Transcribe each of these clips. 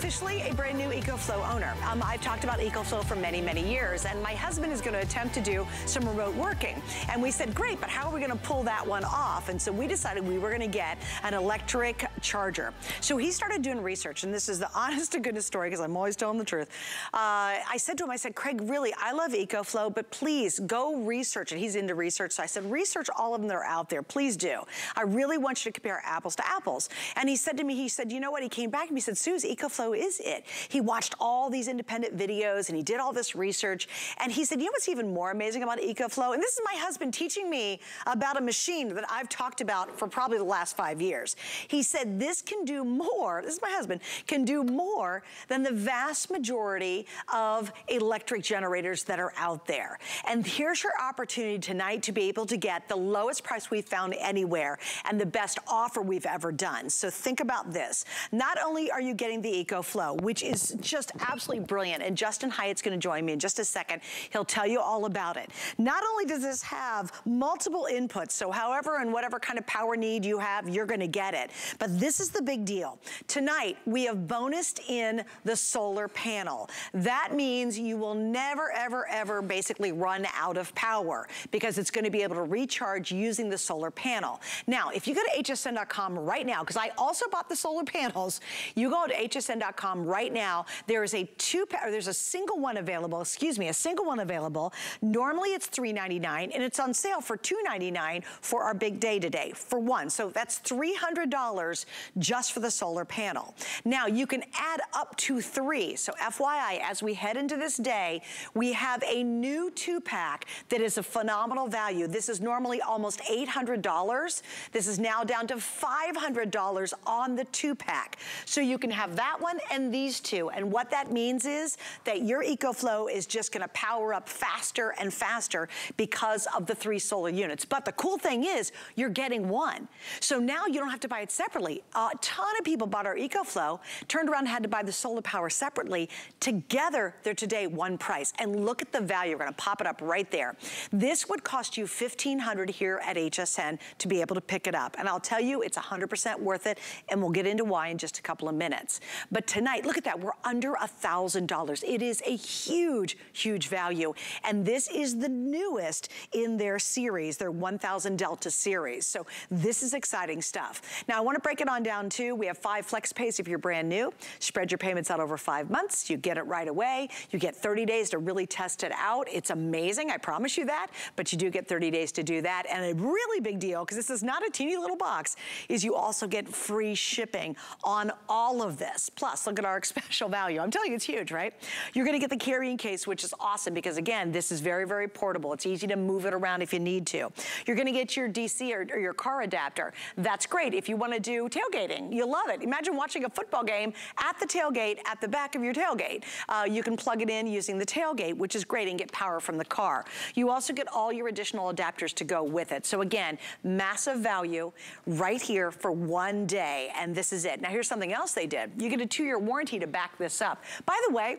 officially a brand new EcoFlow owner. Um, I've talked about EcoFlow for many, many years, and my husband is going to attempt to do some remote working. And we said, great, but how are we going to pull that one off? And so we decided we were going to get an electric charger. So he started doing research, and this is the honest to goodness story because I'm always telling the truth. Uh, I said to him, I said, Craig, really, I love EcoFlow, but please go research it. He's into research, so I said, research all of them that are out there. Please do. I really want you to compare apples to apples. And he said to me, he said, you know what? He came back and he said, Suze, EcoFlow is it. He watched all these independent videos and he did all this research. And he said, you know what's even more amazing about EcoFlow? And this is my husband teaching me about a machine that I've talked about for probably the last five years. He said, this can do more, this is my husband, can do more than the vast majority of electric generators that are out there. And here's your opportunity tonight to be able to get the lowest price we've found anywhere and the best offer we've ever done. So think about this. Not only are you getting the EcoFlow, which is just absolutely brilliant, and Justin Hyatt's gonna join me in just a second. He'll tell you all about it. Not only does this have multiple inputs, so however and whatever kind of power need you have, you're gonna get it. But this is the big deal. Tonight, we have bonused in the solar panel. That means you will never, ever, ever basically run out of power because it's gonna be able to recharge using the solar panel. Now, if you go to hsn.com right now, because I also bought the solar panels, you go to hsn.com right now, there is a two, or there's a single one available, excuse me, a single one available. Normally it's $3.99 and it's on sale for $2.99 for our big day today, for one. So that's $300 just for the solar panel. Now you can add up to three. So FYI, as we head into this day, we have a new two pack that is a phenomenal value. This is normally almost $800. This is now down to $500 on the two pack. So you can have that one and these two. And what that means is that your EcoFlow is just gonna power up faster and faster because of the three solar units. But the cool thing is you're getting one. So now you don't have to buy it separately. A ton of people bought our EcoFlow, turned around had to buy the solar power separately. Together, they're today one price. And look at the value. We're gonna pop it up right there. This would cost you 1,500 here at HSN to be able to pick it up. And I'll tell you, it's 100% worth it, and we'll get into why in just a couple of minutes. But tonight, look at that, we're under $1,000. It is a huge, huge value. And this is the newest in their series, their 1000 Delta series. So this is exciting stuff. Now I wanna break it on down too. We have five flex pays if you're brand new. Spread your payments out over five months. You get it right away. You get 30 days to really test it out. It's amazing, I promise you that. But you do get 30 days to do that. And a really big deal, because this is not a teeny little box, is you also get free shipping on all of this. Plus, look at our special value. I'm telling you, it's huge, right? You're gonna get the carrying case, which is awesome because again, this is very, very portable. It's easy to move it around if you need to. You're gonna get your DC or, or your car adapter. That's great if you wanna do tailgating. You love it. Imagine watching a football game at the tailgate, at the back of your tailgate. Uh, you can plug it in using the tailgate, which is great, and get power from the car. You also get all your additional adapters to go with it. So again, massive value right here for one day, and this is it. Now here's something else they did. You get a two-year warranty to back this up. By the way,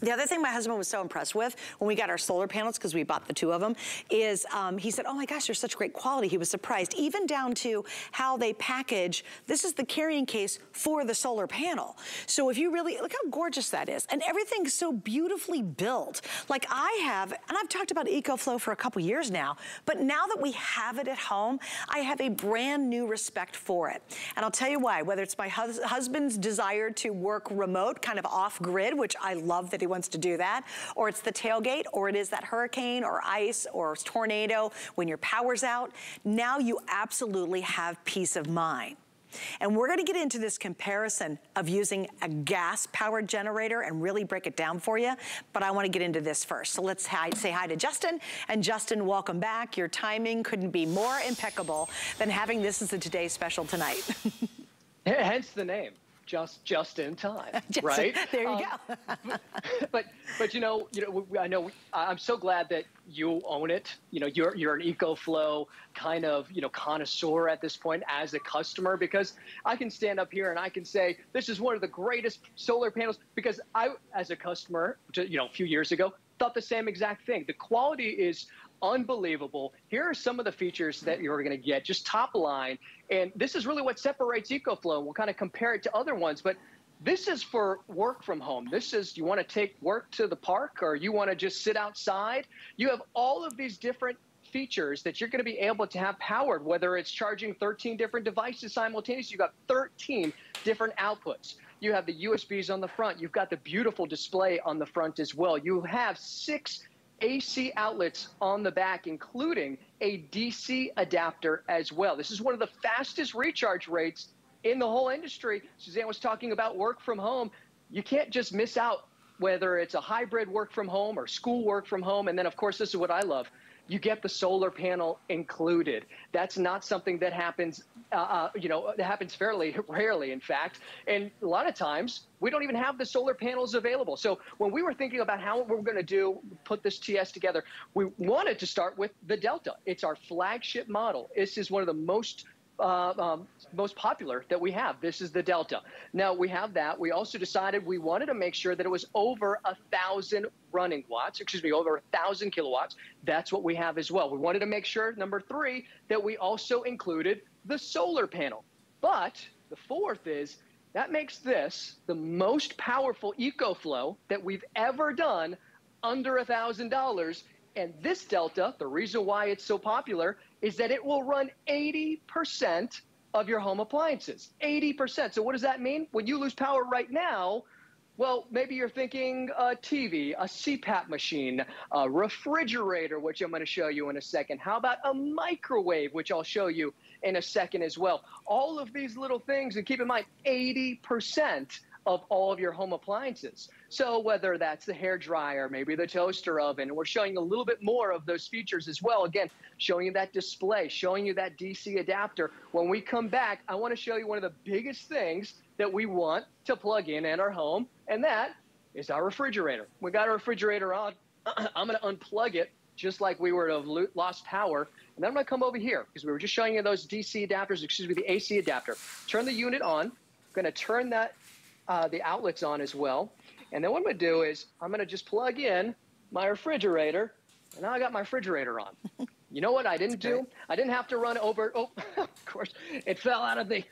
the other thing my husband was so impressed with when we got our solar panels, because we bought the two of them, is um, he said, oh my gosh, they're such great quality. He was surprised, even down to how they package, this is the carrying case for the solar panel. So if you really, look how gorgeous that is. And everything's so beautifully built. Like I have, and I've talked about EcoFlow for a couple years now, but now that we have it at home, I have a brand new respect for it. And I'll tell you why, whether it's my hus husband's desire to work remote, kind of off grid, which I love that he wants to do that, or it's the tailgate, or it is that hurricane or ice or tornado when your power's out, now you absolutely have peace of mind. And we're gonna get into this comparison of using a gas-powered generator and really break it down for you, but I wanna get into this first. So let's hi say hi to Justin. And Justin, welcome back. Your timing couldn't be more impeccable than having this as a Today Special tonight. Hence the name just just in time, just, right? There you um, go. but, but, but you know you know I know I'm so glad that you own it. You know you're you're an EcoFlow kind of you know connoisseur at this point as a customer because I can stand up here and I can say this is one of the greatest solar panels because I as a customer you know a few years ago thought the same exact thing. The quality is unbelievable. Here are some of the features that you're going to get, just top line. And this is really what separates EcoFlow. We'll kind of compare it to other ones, but This is for work from home. This is you want to take work to the park or you want to just sit outside. You have all of these different features that you're going to be able to have powered, whether it's charging 13 different devices simultaneously. You've got 13 different outputs. You have the USBs on the front. You've got the beautiful display on the front as well. You have six AC outlets on the back, including a DC adapter as well. This is one of the fastest recharge rates in the whole industry. Suzanne was talking about work from home. You can't just miss out whether it's a hybrid work from home or school work from home. And then, of course, this is what I love you get the solar panel included. That's not something that happens, uh, uh, you know, it happens fairly rarely, in fact. And a lot of times, we don't even have the solar panels available. So when we were thinking about how we're going to do, put this TS together, we wanted to start with the Delta. It's our flagship model. This is one of the most uh, um, most popular that we have. This is the Delta. Now we have that. We also decided we wanted to make sure that it was over a thousand running watts, excuse me, over a thousand kilowatts. That's what we have as well. We wanted to make sure, number three, that we also included the solar panel. But the fourth is that makes this the most powerful EcoFlow that we've ever done under a thousand dollars. And this Delta, the reason why it's so popular is that it will run 80% of your home appliances. 80%. So what does that mean? When you lose power right now, well, maybe you're thinking a TV, a CPAP machine, a refrigerator, which I'm going to show you in a second. How about a microwave, which I'll show you in a second as well. All of these little things, and keep in mind, 80% of all of your home appliances. So whether that's the hair dryer, maybe the toaster oven, we're showing a little bit more of those features as well. Again, showing you that display, showing you that DC adapter. When we come back, I want to show you one of the biggest things that we want to plug in in our home, and that is our refrigerator. We got our refrigerator on. I'm going to unplug it just like we were to have lost power. And then I'm going to come over here because we were just showing you those DC adapters, excuse me, the AC adapter. Turn the unit on. I'm going to turn that uh, the outlets on as well. And then what I'm going to do is I'm going to just plug in my refrigerator. And now I got my refrigerator on. you know what I didn't do? I didn't have to run over. Oh, of course, it fell out of the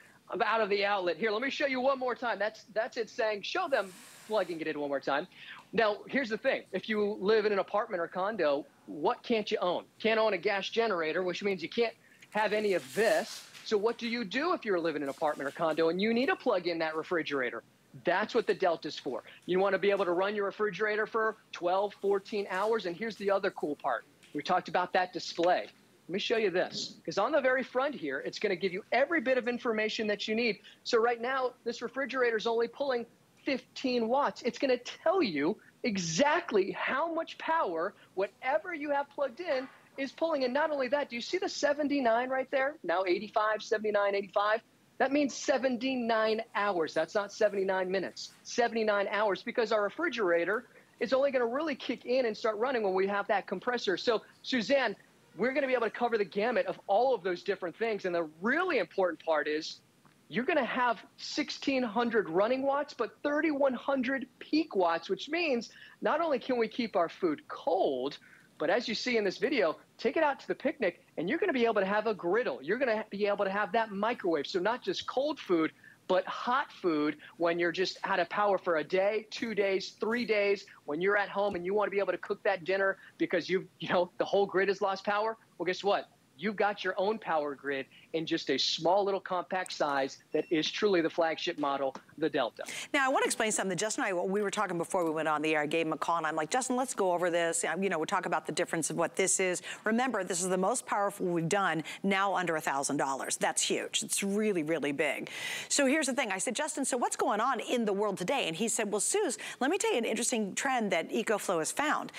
out of the outlet. Here, let me show you one more time. That's that's it saying show them plugging it in one more time. Now, here's the thing. If you live in an apartment or condo, what can't you own? Can't own a gas generator, which means you can't have any of this. So what do you do if you're living in an apartment or condo and you need to plug in that refrigerator? That's what the Delta's for. You want to be able to run your refrigerator for 12, 14 hours. And here's the other cool part. We talked about that display. Let me show you this, because on the very front here, it's going to give you every bit of information that you need. So right now, this refrigerator is only pulling 15 watts. It's going to tell you exactly how much power whatever you have plugged in is pulling. And not only that, do you see the 79 right there? Now 85, 79, 85. That means 79 hours. That's not 79 minutes. 79 hours because our refrigerator is only going to really kick in and start running when we have that compressor. So, Suzanne, we're going to be able to cover the gamut of all of those different things. And the really important part is you're going to have 1600 running watts, but 3100 peak watts, which means not only can we keep our food cold, but as you see in this video, take it out to the picnic and you're going to be able to have a griddle. You're going to be able to have that microwave. So not just cold food, but hot food when you're just out of power for a day, two days, three days, when you're at home and you want to be able to cook that dinner because you you know the whole grid has lost power. Well, guess what? You've got your own power grid in just a small little compact size that is truly the flagship model, the Delta. Now, I want to explain something. Justin and I, we were talking before we went on the air. I gave him a call and I'm like, Justin, let's go over this. You know, we'll talk about the difference of what this is. Remember, this is the most powerful we've done now under a $1,000. That's huge. It's really, really big. So here's the thing. I said, Justin, so what's going on in the world today? And he said, well, Suze, let me tell you an interesting trend that EcoFlow has found.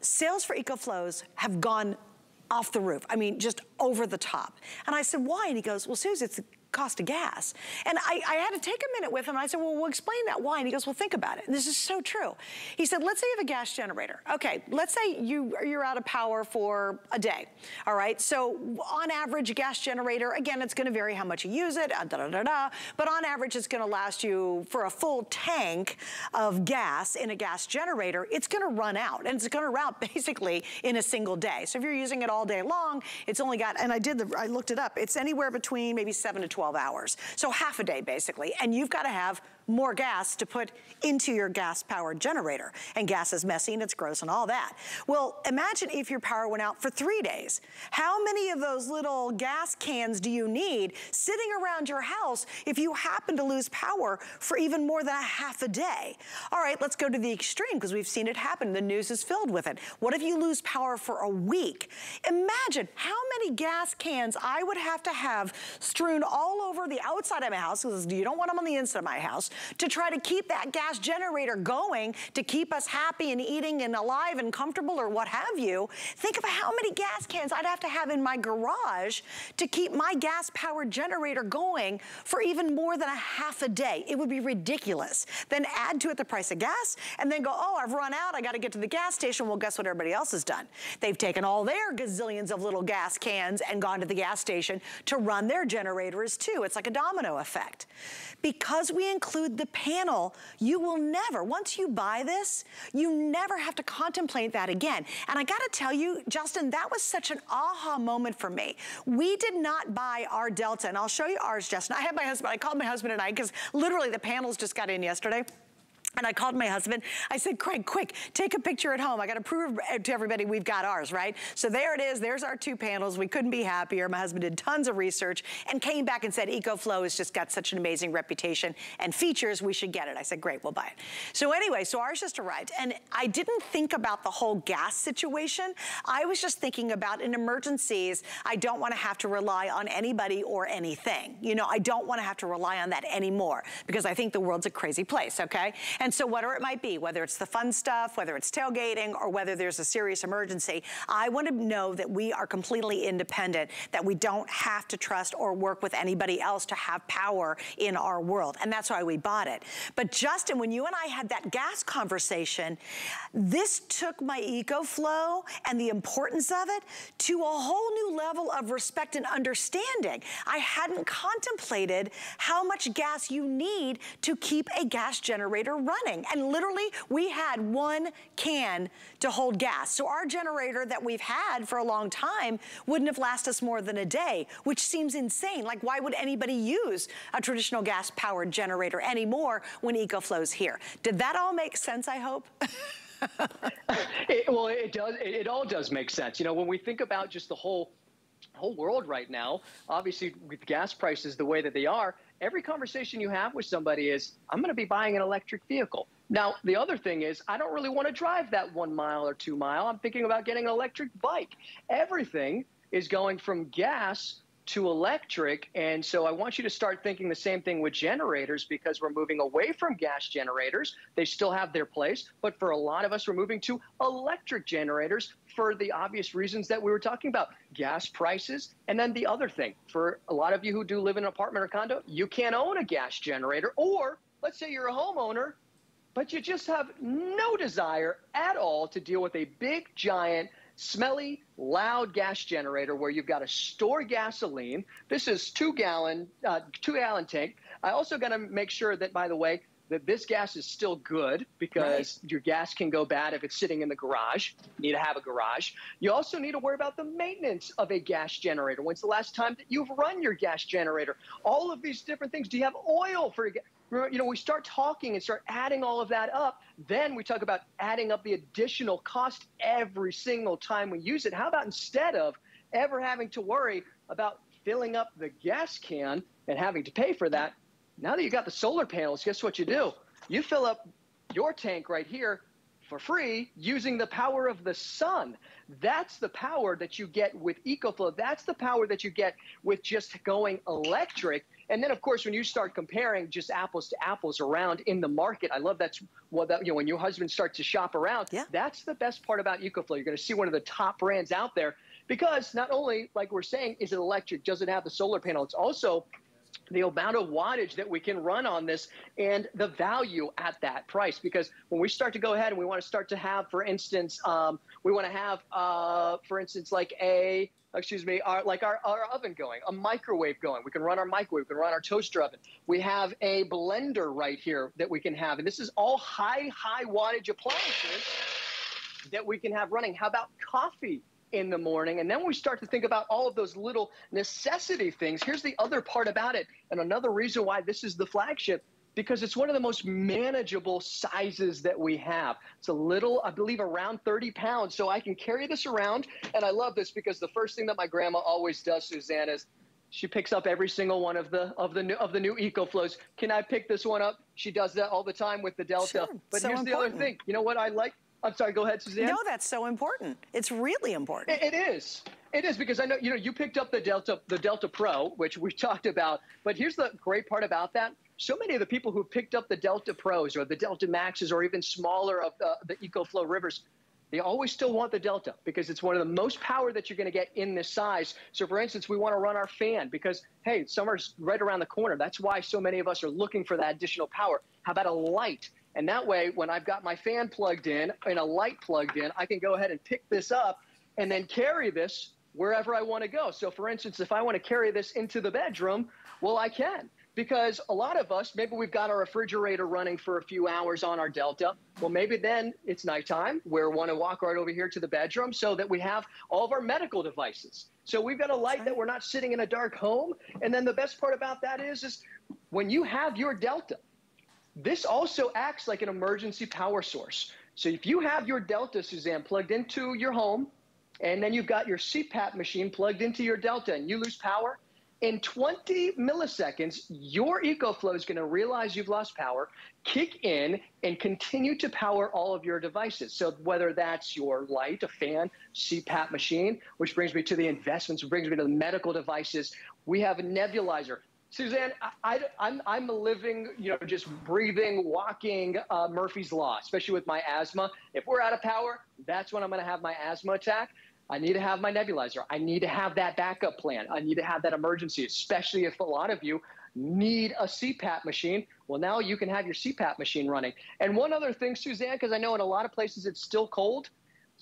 Sales for EcoFlows have gone off the roof. I mean, just over the top. And I said, why? And he goes, well, Suze, it's cost of gas. And I, I, had to take a minute with him. I said, well, we'll explain that why. And he goes, well, think about it. And this is so true. He said, let's say you have a gas generator. Okay, let's say you, you're out of power for a day. All right, so on average, a gas generator, again, it's gonna vary how much you use it, da, da, da, da, but on average, it's gonna last you for a full tank of gas in a gas generator, it's gonna run out. And it's gonna run out basically in a single day. So if you're using it all day long, it's only got, and I did the, I looked it up, it's anywhere between maybe seven to 12 12 hours. So half a day basically. And you've got to have more gas to put into your gas-powered generator. And gas is messy and it's gross and all that. Well, imagine if your power went out for three days. How many of those little gas cans do you need sitting around your house if you happen to lose power for even more than a half a day? All right, let's go to the extreme because we've seen it happen. The news is filled with it. What if you lose power for a week? Imagine how many gas cans I would have to have strewn all over the outside of my house because you don't want them on the inside of my house to try to keep that gas generator going to keep us happy and eating and alive and comfortable or what have you. Think of how many gas cans I'd have to have in my garage to keep my gas powered generator going for even more than a half a day. It would be ridiculous. Then add to it the price of gas and then go, oh, I've run out. I got to get to the gas station. Well, guess what everybody else has done? They've taken all their gazillions of little gas cans and gone to the gas station to run their generators too. It's like a domino effect. Because we include the panel, you will never, once you buy this, you never have to contemplate that again. And I gotta tell you, Justin, that was such an aha moment for me. We did not buy our Delta, and I'll show you ours, Justin. I had my husband, I called my husband tonight because literally the panels just got in yesterday. And I called my husband. I said, Craig, quick, take a picture at home. I got to prove to everybody we've got ours, right? So there it is. There's our two panels. We couldn't be happier. My husband did tons of research and came back and said, EcoFlow has just got such an amazing reputation and features. We should get it. I said, great, we'll buy it. So anyway, so ours just arrived. And I didn't think about the whole gas situation. I was just thinking about in emergencies, I don't want to have to rely on anybody or anything. You know, I don't want to have to rely on that anymore because I think the world's a crazy place, okay? And so whatever it might be, whether it's the fun stuff, whether it's tailgating, or whether there's a serious emergency, I want to know that we are completely independent, that we don't have to trust or work with anybody else to have power in our world. And that's why we bought it. But Justin, when you and I had that gas conversation, this took my EcoFlow and the importance of it to a whole new level of respect and understanding. I hadn't contemplated how much gas you need to keep a gas generator running. And literally, we had one can to hold gas. So our generator that we've had for a long time wouldn't have lasted us more than a day, which seems insane. Like, why would anybody use a traditional gas-powered generator anymore when EcoFlow's here? Did that all make sense, I hope? it, well, it does. It, it all does make sense. You know, when we think about just the whole whole world right now, obviously with gas prices the way that they are, every conversation you have with somebody is, I'm going to be buying an electric vehicle. Now, the other thing is, I don't really want to drive that one mile or two mile. I'm thinking about getting an electric bike. Everything is going from gas to electric. And so I want you to start thinking the same thing with generators because we're moving away from gas generators. They still have their place. But for a lot of us, we're moving to electric generators for the obvious reasons that we were talking about gas prices. And then the other thing for a lot of you who do live in an apartment or condo, you can't own a gas generator. Or let's say you're a homeowner, but you just have no desire at all to deal with a big, giant, smelly, loud gas generator where you've got to store gasoline. This is two gallon, uh, two gallon tank. I also got to make sure that, by the way, that this gas is still good because right. your gas can go bad if it's sitting in the garage. You need to have a garage. You also need to worry about the maintenance of a gas generator. When's the last time that you've run your gas generator? All of these different things. Do you have oil for your gas? You know, we start talking and start adding all of that up. Then we talk about adding up the additional cost every single time we use it. How about instead of ever having to worry about filling up the gas can and having to pay for that, now that you got the solar panels, guess what you do? You fill up your tank right here for free using the power of the sun. That's the power that you get with EcoFlow. That's the power that you get with just going electric. And then, of course, when you start comparing just apples to apples around in the market, I love that's what that, you know, when your husband starts to shop around, yeah. that's the best part about EcoFlow. You're going to see one of the top brands out there because not only, like we're saying, is it electric, does it have the solar panel, it's also the amount of wattage that we can run on this and the value at that price. Because when we start to go ahead and we want to start to have, for instance, um, we want to have, uh, for instance, like a excuse me, our, like our, our oven going, a microwave going. We can run our microwave, we can run our toaster oven. We have a blender right here that we can have. And this is all high, high wattage appliances that we can have running. How about coffee? In the morning. And then we start to think about all of those little necessity things. Here's the other part about it. And another reason why this is the flagship because it's one of the most manageable sizes that we have. It's a little, I believe around 30 pounds, so I can carry this around. And I love this because the first thing that my grandma always does, Suzanne, is she picks up every single one of the of the new of the new EcoFlows. Can I pick this one up? She does that all the time with the Delta. Sure. But so here's important. the other thing. You know what I like? I'm sorry, go ahead, Suzanne. No, that's so important. It's really important. It, it is. It is because I know you know you picked up the Delta the Delta Pro, which we talked about. But here's the great part about that. So many of the people who picked up the Delta Pros or the Delta Maxes or even smaller of the, the EcoFlow Rivers, they always still want the Delta because it's one of the most power that you're going to get in this size. So, for instance, we want to run our fan because, hey, summer's right around the corner. That's why so many of us are looking for that additional power. How about a light? And that way, when I've got my fan plugged in and a light plugged in, I can go ahead and pick this up and then carry this wherever I want to go. So, for instance, if I want to carry this into the bedroom, well, I can because a lot of us, maybe we've got our refrigerator running for a few hours on our Delta. Well, maybe then it's nighttime. We want to walk right over here to the bedroom so that we have all of our medical devices. So we've got a light that we're not sitting in a dark home. And then the best part about that is, is when you have your Delta, this also acts like an emergency power source. So if you have your Delta, Suzanne, plugged into your home, and then you've got your CPAP machine plugged into your Delta and you lose power, in 20 milliseconds, your EcoFlow is going to realize you've lost power, kick in, and continue to power all of your devices. So whether that's your light, a fan, CPAP machine, which brings me to the investments, brings me to the medical devices. We have a nebulizer. Suzanne, I, am I'm, I'm living, you know, just breathing, walking uh, Murphy's Law, especially with my asthma. If we're out of power, that's when I'm going to have my asthma attack. I need to have my nebulizer. I need to have that backup plan. I need to have that emergency, especially if a lot of you need a CPAP machine. Well, now you can have your CPAP machine running. And one other thing, Suzanne, because I know in a lot of places it's still cold.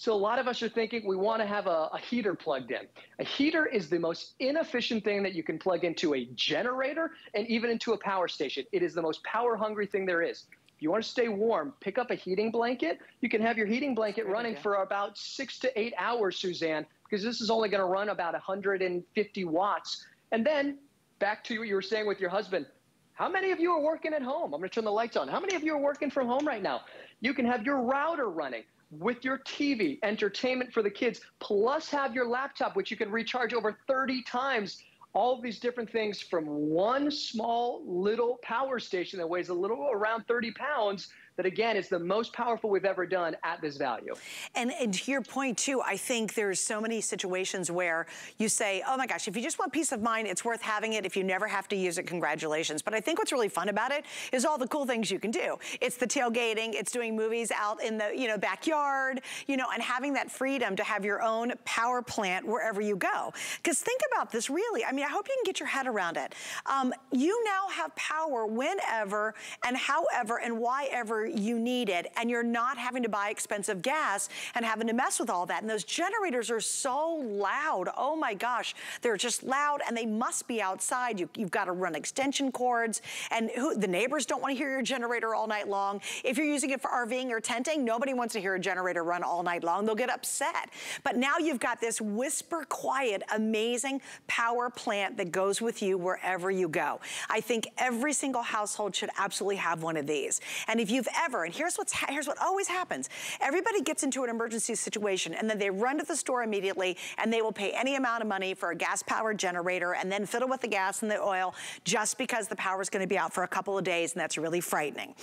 So a lot of us are thinking we want to have a, a, heater plugged in. A heater is the most inefficient thing that you can plug into a generator and even into a power station. It is the most power hungry thing there is If you want to stay warm, pick up a heating blanket. You can have your heating blanket running for about six to eight hours, Suzanne, because this is only going to run about 150 watts. And then back to what you were saying with your husband. How many of you are working at home? I'm going to turn the lights on. How many of you are working from home right now? You can have your router running with your TV, entertainment for the kids, plus have your laptop, which you can recharge over 30 times. All of these different things from one small little power station that weighs a little around 30 pounds that again is the most powerful we've ever done at this value. And, and to your point too, I think there's so many situations where you say, oh my gosh, if you just want peace of mind, it's worth having it. If you never have to use it, congratulations. But I think what's really fun about it is all the cool things you can do. It's the tailgating, it's doing movies out in the you know backyard, you know, and having that freedom to have your own power plant wherever you go. Because think about this really, I mean, I hope you can get your head around it. Um, you now have power whenever and however and why you need it and you're not having to buy expensive gas and having to mess with all that. And those generators are so loud. Oh my gosh, they're just loud and they must be outside. You, have got to run extension cords and who, the neighbors don't want to hear your generator all night long. If you're using it for RVing or tenting, nobody wants to hear a generator run all night long. They'll get upset. But now you've got this whisper quiet, amazing power plant that goes with you wherever you go. I think every single household should absolutely have one of these. And if you've ever, and here's, what's here's what always happens. Everybody gets into an emergency situation and then they run to the store immediately and they will pay any amount of money for a gas powered generator and then fiddle with the gas and the oil just because the power is gonna be out for a couple of days and that's really frightening.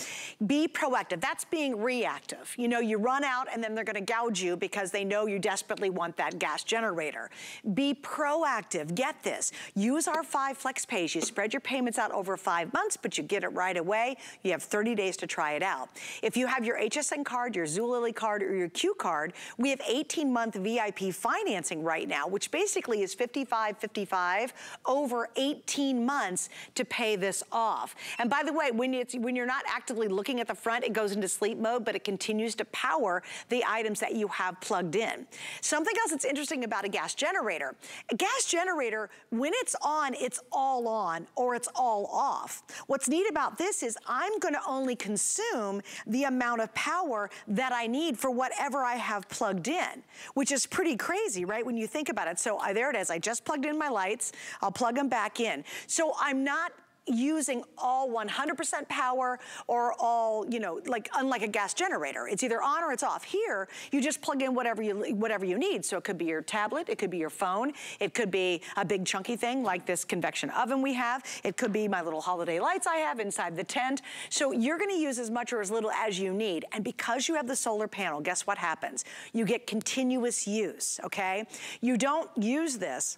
Be proactive, that's being reactive. You know, you run out and then they're gonna gouge you because they know you desperately want that gas generator. Be proactive, get this. Use our five flex pays. You spread your payments out over five months, but you get it right away. You have 30 days to try it out. If you have your HSN card, your Zulily card, or your Q card, we have 18-month VIP financing right now, which basically is 55, 55 over 18 months to pay this off. And by the way, when, it's, when you're not actively looking at the front, it goes into sleep mode, but it continues to power the items that you have plugged in. Something else that's interesting about a gas generator. A gas generator, when it's on, it's all on or it's all off. What's neat about this is I'm gonna only consume the amount of power that I need for whatever I have plugged in, which is pretty crazy, right, when you think about it. So I, there it is, I just plugged in my lights, I'll plug them back in. So I'm not using all 100% power or all, you know, like unlike a gas generator. It's either on or it's off. Here, you just plug in whatever you whatever you need. So it could be your tablet, it could be your phone, it could be a big chunky thing like this convection oven we have. It could be my little holiday lights I have inside the tent. So you're gonna use as much or as little as you need. And because you have the solar panel, guess what happens? You get continuous use, okay? You don't use this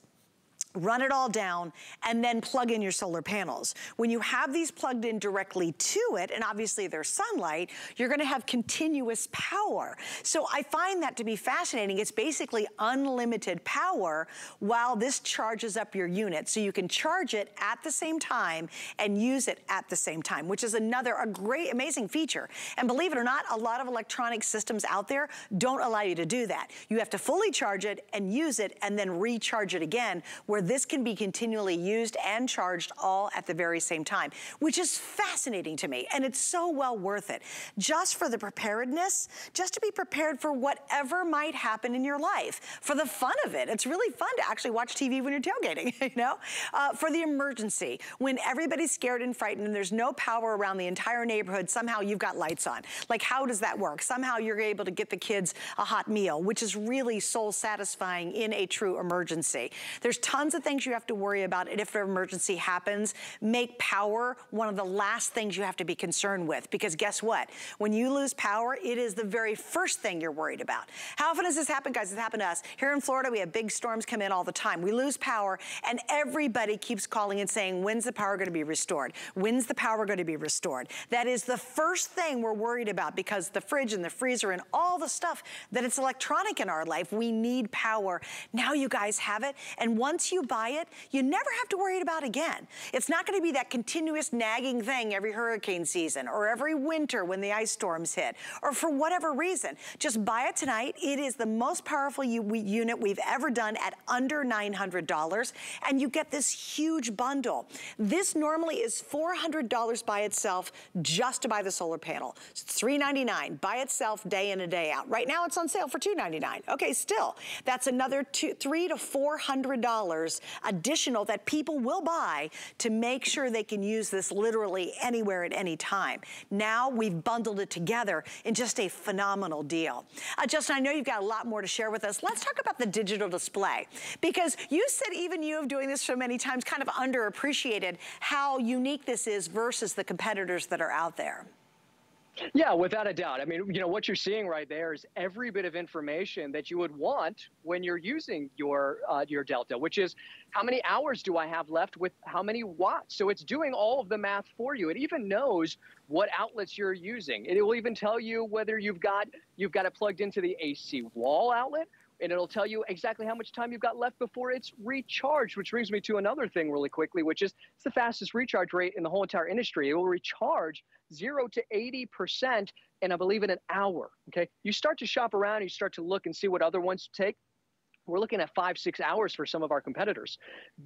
run it all down, and then plug in your solar panels. When you have these plugged in directly to it, and obviously there's sunlight, you're gonna have continuous power. So I find that to be fascinating. It's basically unlimited power while this charges up your unit. So you can charge it at the same time and use it at the same time, which is another, a great, amazing feature. And believe it or not, a lot of electronic systems out there don't allow you to do that. You have to fully charge it and use it and then recharge it again, where where this can be continually used and charged all at the very same time, which is fascinating to me. And it's so well worth it. Just for the preparedness, just to be prepared for whatever might happen in your life. For the fun of it. It's really fun to actually watch TV when you're tailgating, you know? Uh, for the emergency, when everybody's scared and frightened and there's no power around the entire neighborhood, somehow you've got lights on. Like how does that work? Somehow you're able to get the kids a hot meal, which is really soul satisfying in a true emergency. There's tons tons of things you have to worry about if an emergency happens. Make power one of the last things you have to be concerned with because guess what? When you lose power, it is the very first thing you're worried about. How often does this happen, guys? It's happened to us. Here in Florida, we have big storms come in all the time. We lose power and everybody keeps calling and saying, when's the power gonna be restored? When's the power gonna be restored? That is the first thing we're worried about because the fridge and the freezer and all the stuff that it's electronic in our life, we need power. Now you guys have it. And once you buy it, you never have to worry about again. It's not gonna be that continuous nagging thing every hurricane season or every winter when the ice storms hit or for whatever reason. Just buy it tonight. It is the most powerful unit we've ever done at under $900 and you get this huge bundle. This normally is $400 by itself just to buy the solar panel. It's $399 by itself day in and day out. Right now it's on sale for 299. Okay, still, that's another two, three to $400 additional that people will buy to make sure they can use this literally anywhere at any time. Now we've bundled it together in just a phenomenal deal. Uh, Justin, I know you've got a lot more to share with us. Let's talk about the digital display because you said even you of doing this so many times kind of underappreciated how unique this is versus the competitors that are out there. Yeah, without a doubt. I mean, you know, what you're seeing right there is every bit of information that you would want when you're using your uh, your Delta, which is how many hours do I have left with how many watts? So it's doing all of the math for you. It even knows what outlets you're using. It will even tell you whether you've got you've got it plugged into the AC wall outlet and it'll tell you exactly how much time you've got left before it's recharged, which brings me to another thing really quickly, which is it's the fastest recharge rate in the whole entire industry. It will recharge zero to 80% in, I believe, in an hour. Okay. You start to shop around, you start to look and see what other ones take. We're looking at five, six hours for some of our competitors.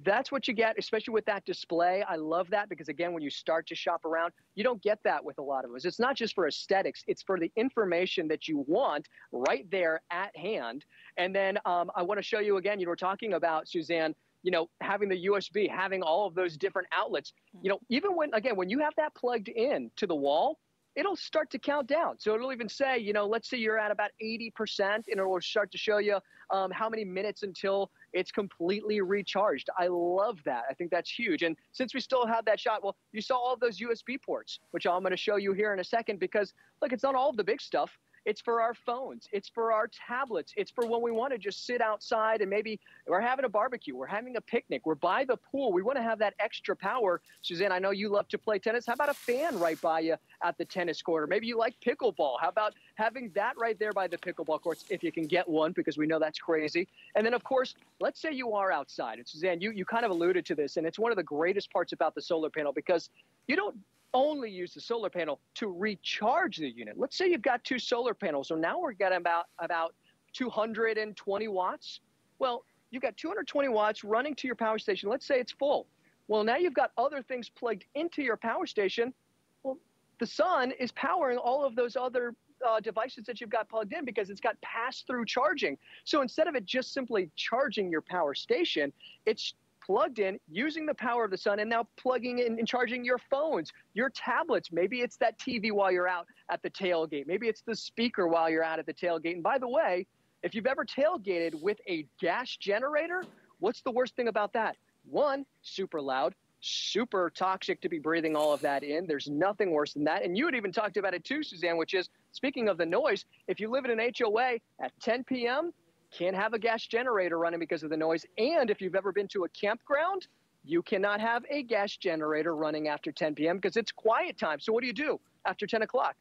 That's what you get, especially with that display. I love that because, again, when you start to shop around, you don't get that with a lot of us. It's not just for aesthetics, it's for the information that you want right there at hand. And then um, I want to show you again, you were talking about, Suzanne, you know, having the USB, having all of those different outlets. You know, even when, again, when you have that plugged in to the wall, it'll start to count down. So it'll even say, you know, let's say you're at about 80%, and it will start to show you um, how many minutes until it's completely recharged. I love that. I think that's huge. And since we still have that shot, well, you saw all those USB ports, which I'm going to show you here in a second because, look, it's not all of the big stuff. It's for our phones. It's for our tablets. It's for when we want to just sit outside and maybe we're having a barbecue. We're having a picnic. We're by the pool. We want to have that extra power. Suzanne, I know you love to play tennis. How about a fan right by you at the tennis court? Or maybe you like pickleball. How about having that right there by the pickleball courts if you can get one because we know that's crazy. And then, of course, let's say you are outside. And Suzanne, you, you kind of alluded to this, and it's one of the greatest parts about the solar panel because you don't only use the solar panel to recharge the unit. Let's say you've got two solar panels, so now we're getting about about 220 watts. Well, you've got 220 watts running to your power station. Let's say it's full. Well, now you've got other things plugged into your power station. Well, the sun is powering all of those other uh, devices that you've got plugged in because it's got pass-through charging. So instead of it just simply charging your power station, it's plugged in using the power of the sun and now plugging in and charging your phones, your tablets. Maybe it's that TV while you're out at the tailgate. Maybe it's the speaker while you're out at the tailgate. And by the way, if you've ever tailgated with a gas generator, what's the worst thing about that? One, super loud, super toxic to be breathing all of that in. There's nothing worse than that. And you had even talked about it too, Suzanne, which is speaking of the noise, if you live in an HOA at 10 p.m., can't have a gas generator running because of the noise. And if you've ever been to a campground, you cannot have a gas generator running after 10 p.m. because it's quiet time. So what do you do after 10 o'clock?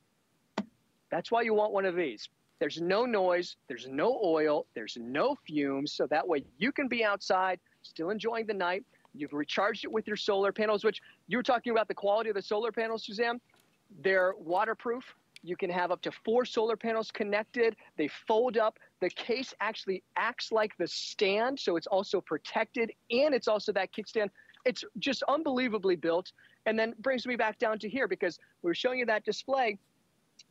That's why you want one of these. There's no noise, there's no oil, there's no fumes. So that way you can be outside, still enjoying the night. You've recharged it with your solar panels, which you were talking about the quality of the solar panels, Suzanne. They're waterproof. You can have up to four solar panels connected. They fold up. The case actually acts like the stand, so it's also protected, and it's also that kickstand. It's just unbelievably built. And then brings me back down to here because we were showing you that display.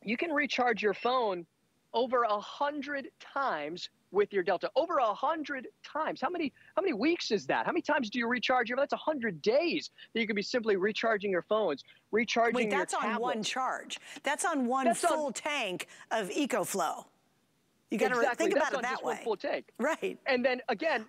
You can recharge your phone over a hundred times with your Delta. Over a hundred times. How many how many weeks is that? How many times do you recharge your? That's a hundred days that you could be simply recharging your phones, recharging Wait, that's on one charge. That's on one that's full on, tank of EcoFlow. You got to exactly. think That's about it that way. full take. Right. And then again,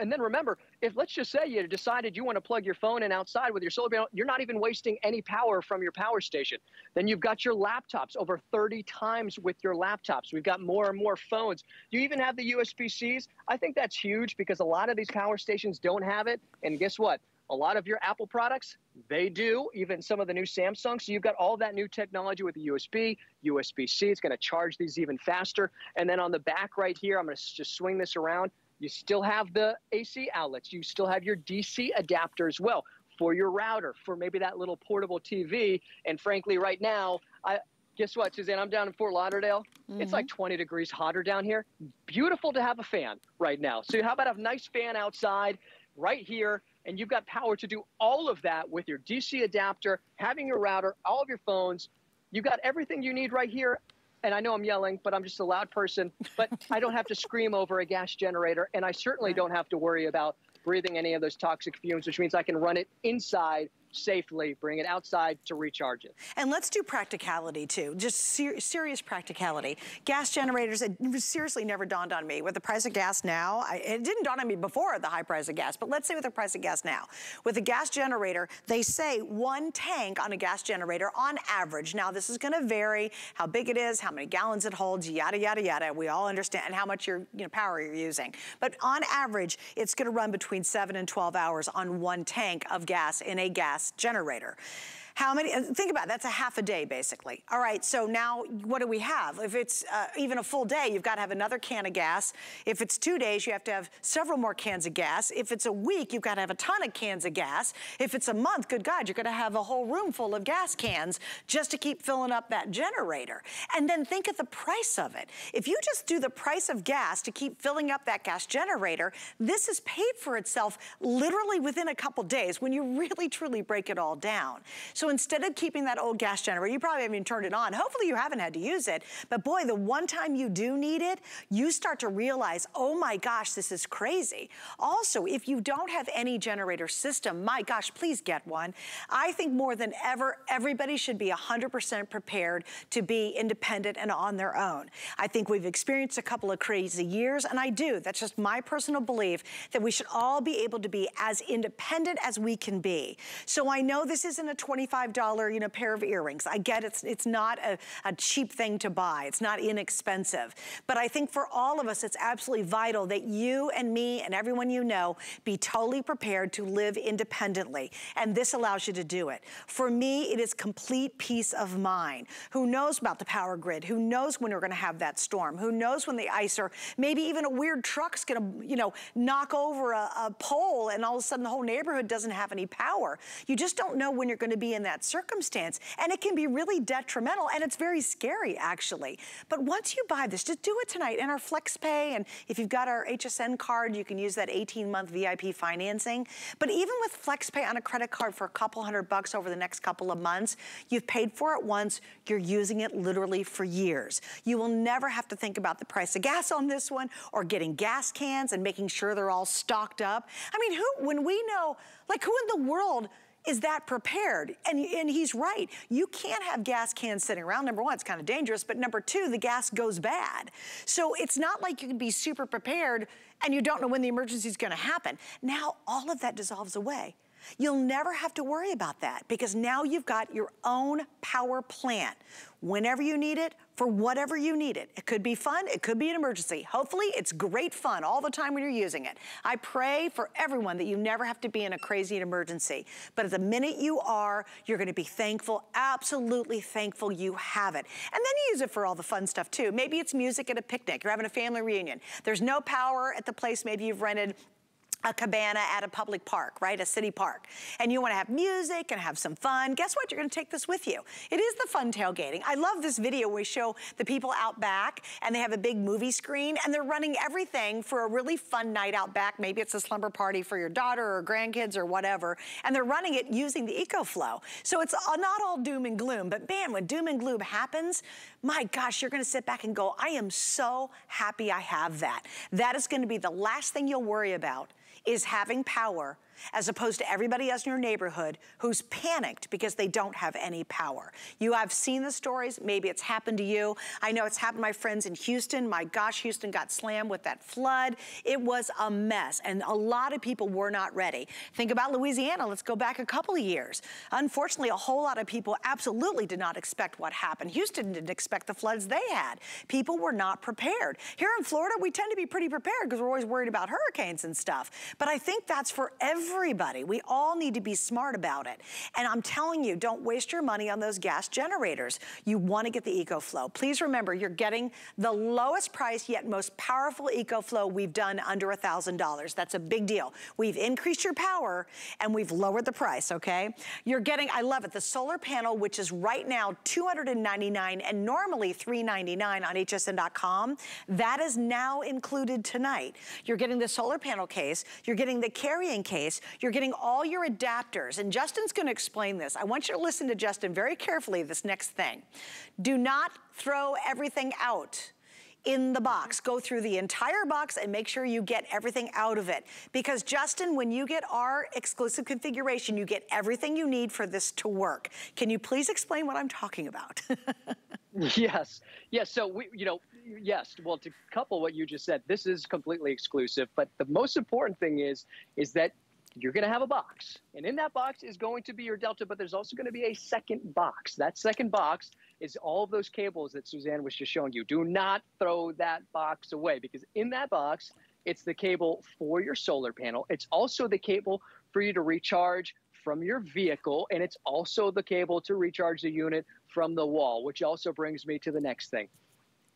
and then remember, if let's just say you decided you want to plug your phone in outside with your solar panel, you're not even wasting any power from your power station. Then you've got your laptops over 30 times with your laptops. We've got more and more phones. You even have the USB-Cs. I think that's huge because a lot of these power stations don't have it. And guess what? A lot of your Apple products, they do, even some of the new Samsung. So you've got all that new technology with the USB, USB-C. It's going to charge these even faster. And then on the back right here, I'm going to just swing this around. You still have the AC outlets. You still have your DC adapter as well for your router, for maybe that little portable TV. And frankly, right now, I, guess what, Suzanne? I'm down in Fort Lauderdale. Mm-hmm. It's like 20 degrees hotter down here. Beautiful to have a fan right now. So how about a nice fan outside right here? And you've got power to do all of that with your DC adapter, having your router, all of your phones. You've got everything you need right here. And I know I'm yelling, but I'm just a loud person. But I don't have to scream over a gas generator, and I certainly don't have to worry about breathing any of those toxic fumes, which means I can run it inside safely, bring it outside to recharge it. And let's do practicality too, just ser serious practicality. Gas generators, it seriously never dawned on me. With the price of gas now, I, it didn't dawn on me before the high price of gas, but let's say with the price of gas now. With a gas generator, they say one tank on a gas generator on average. Now this is gonna vary, how big it is, how many gallons it holds, yada, yada, yada. We all understand, and how much your you know, power you're using. But on average, it's gonna run between seven and 12 hours on one tank of gas in a gas generator. How many, uh, think about it, that's a half a day basically. All right, so now what do we have? If it's uh, even a full day, you've got to have another can of gas. If it's two days, you have to have several more cans of gas. If it's a week, you've got to have a ton of cans of gas. If it's a month, good God, you're gonna have a whole room full of gas cans just to keep filling up that generator. And then think of the price of it. If you just do the price of gas to keep filling up that gas generator, this is paid for itself literally within a couple days when you really truly break it all down. So so instead of keeping that old gas generator, you probably haven't even turned it on. Hopefully you haven't had to use it. But boy, the one time you do need it, you start to realize, oh my gosh, this is crazy. Also, if you don't have any generator system, my gosh, please get one. I think more than ever, everybody should be 100% prepared to be independent and on their own. I think we've experienced a couple of crazy years, and I do. That's just my personal belief that we should all be able to be as independent as we can be. So I know this isn't a 25 $25, you know, pair of earrings. I get it's, it's not a, a cheap thing to buy. It's not inexpensive. But I think for all of us, it's absolutely vital that you and me and everyone you know be totally prepared to live independently. And this allows you to do it. For me, it is complete peace of mind. Who knows about the power grid? Who knows when we're gonna have that storm? Who knows when the ice or maybe even a weird truck's gonna, you know, knock over a, a pole and all of a sudden the whole neighborhood doesn't have any power. You just don't know when you're gonna be in that circumstance. And it can be really detrimental and it's very scary actually. But once you buy this, just do it tonight in our FlexPay. And if you've got our HSN card, you can use that 18 month VIP financing. But even with FlexPay on a credit card for a couple hundred bucks over the next couple of months, you've paid for it once, you're using it literally for years. You will never have to think about the price of gas on this one or getting gas cans and making sure they're all stocked up. I mean, who, when we know, like who in the world is that prepared? And, and he's right. You can't have gas cans sitting around. Number one, it's kind of dangerous. But number two, the gas goes bad. So it's not like you can be super prepared and you don't know when the emergency is going to happen. Now, all of that dissolves away. You'll never have to worry about that because now you've got your own power plant. Whenever you need it, for whatever you need it. It could be fun, it could be an emergency. Hopefully it's great fun all the time when you're using it. I pray for everyone that you never have to be in a crazy emergency. But at the minute you are, you're gonna be thankful, absolutely thankful you have it. And then you use it for all the fun stuff too. Maybe it's music at a picnic, you're having a family reunion. There's no power at the place maybe you've rented a cabana at a public park, right? A city park. And you wanna have music and have some fun. Guess what? You're gonna take this with you. It is the fun tailgating. I love this video where we show the people out back and they have a big movie screen and they're running everything for a really fun night out back. Maybe it's a slumber party for your daughter or grandkids or whatever. And they're running it using the EcoFlow. So it's uh, not all doom and gloom, but man, when doom and gloom happens, my gosh, you're gonna sit back and go, I am so happy I have that. That is gonna be the last thing you'll worry about is having power as opposed to everybody else in your neighborhood who's panicked because they don't have any power. You have seen the stories, maybe it's happened to you. I know it's happened to my friends in Houston. My gosh, Houston got slammed with that flood. It was a mess and a lot of people were not ready. Think about Louisiana, let's go back a couple of years. Unfortunately, a whole lot of people absolutely did not expect what happened. Houston didn't expect the floods they had. People were not prepared. Here in Florida, we tend to be pretty prepared because we're always worried about hurricanes and stuff. But I think that's for every everybody. We all need to be smart about it. And I'm telling you, don't waste your money on those gas generators. You wanna get the EcoFlow. Please remember, you're getting the lowest price yet most powerful EcoFlow we've done under a $1,000. That's a big deal. We've increased your power and we've lowered the price, okay? You're getting, I love it, the solar panel, which is right now 299 and normally 399 on hsn.com. That is now included tonight. You're getting the solar panel case, you're getting the carrying case, you're getting all your adapters. And Justin's gonna explain this. I want you to listen to Justin very carefully this next thing. Do not throw everything out in the box. Go through the entire box and make sure you get everything out of it. Because Justin, when you get our exclusive configuration, you get everything you need for this to work. Can you please explain what I'm talking about? yes, yes. So we, you know, yes. Well, to couple what you just said, this is completely exclusive. But the most important thing is, is that you're going to have a box. And in that box is going to be your Delta, but there's also going to be a second box. That second box is all of those cables that Suzanne was just showing you. Do not throw that box away because in that box, it's the cable for your solar panel. It's also the cable for you to recharge from your vehicle, and it's also the cable to recharge the unit from the wall, which also brings me to the next thing.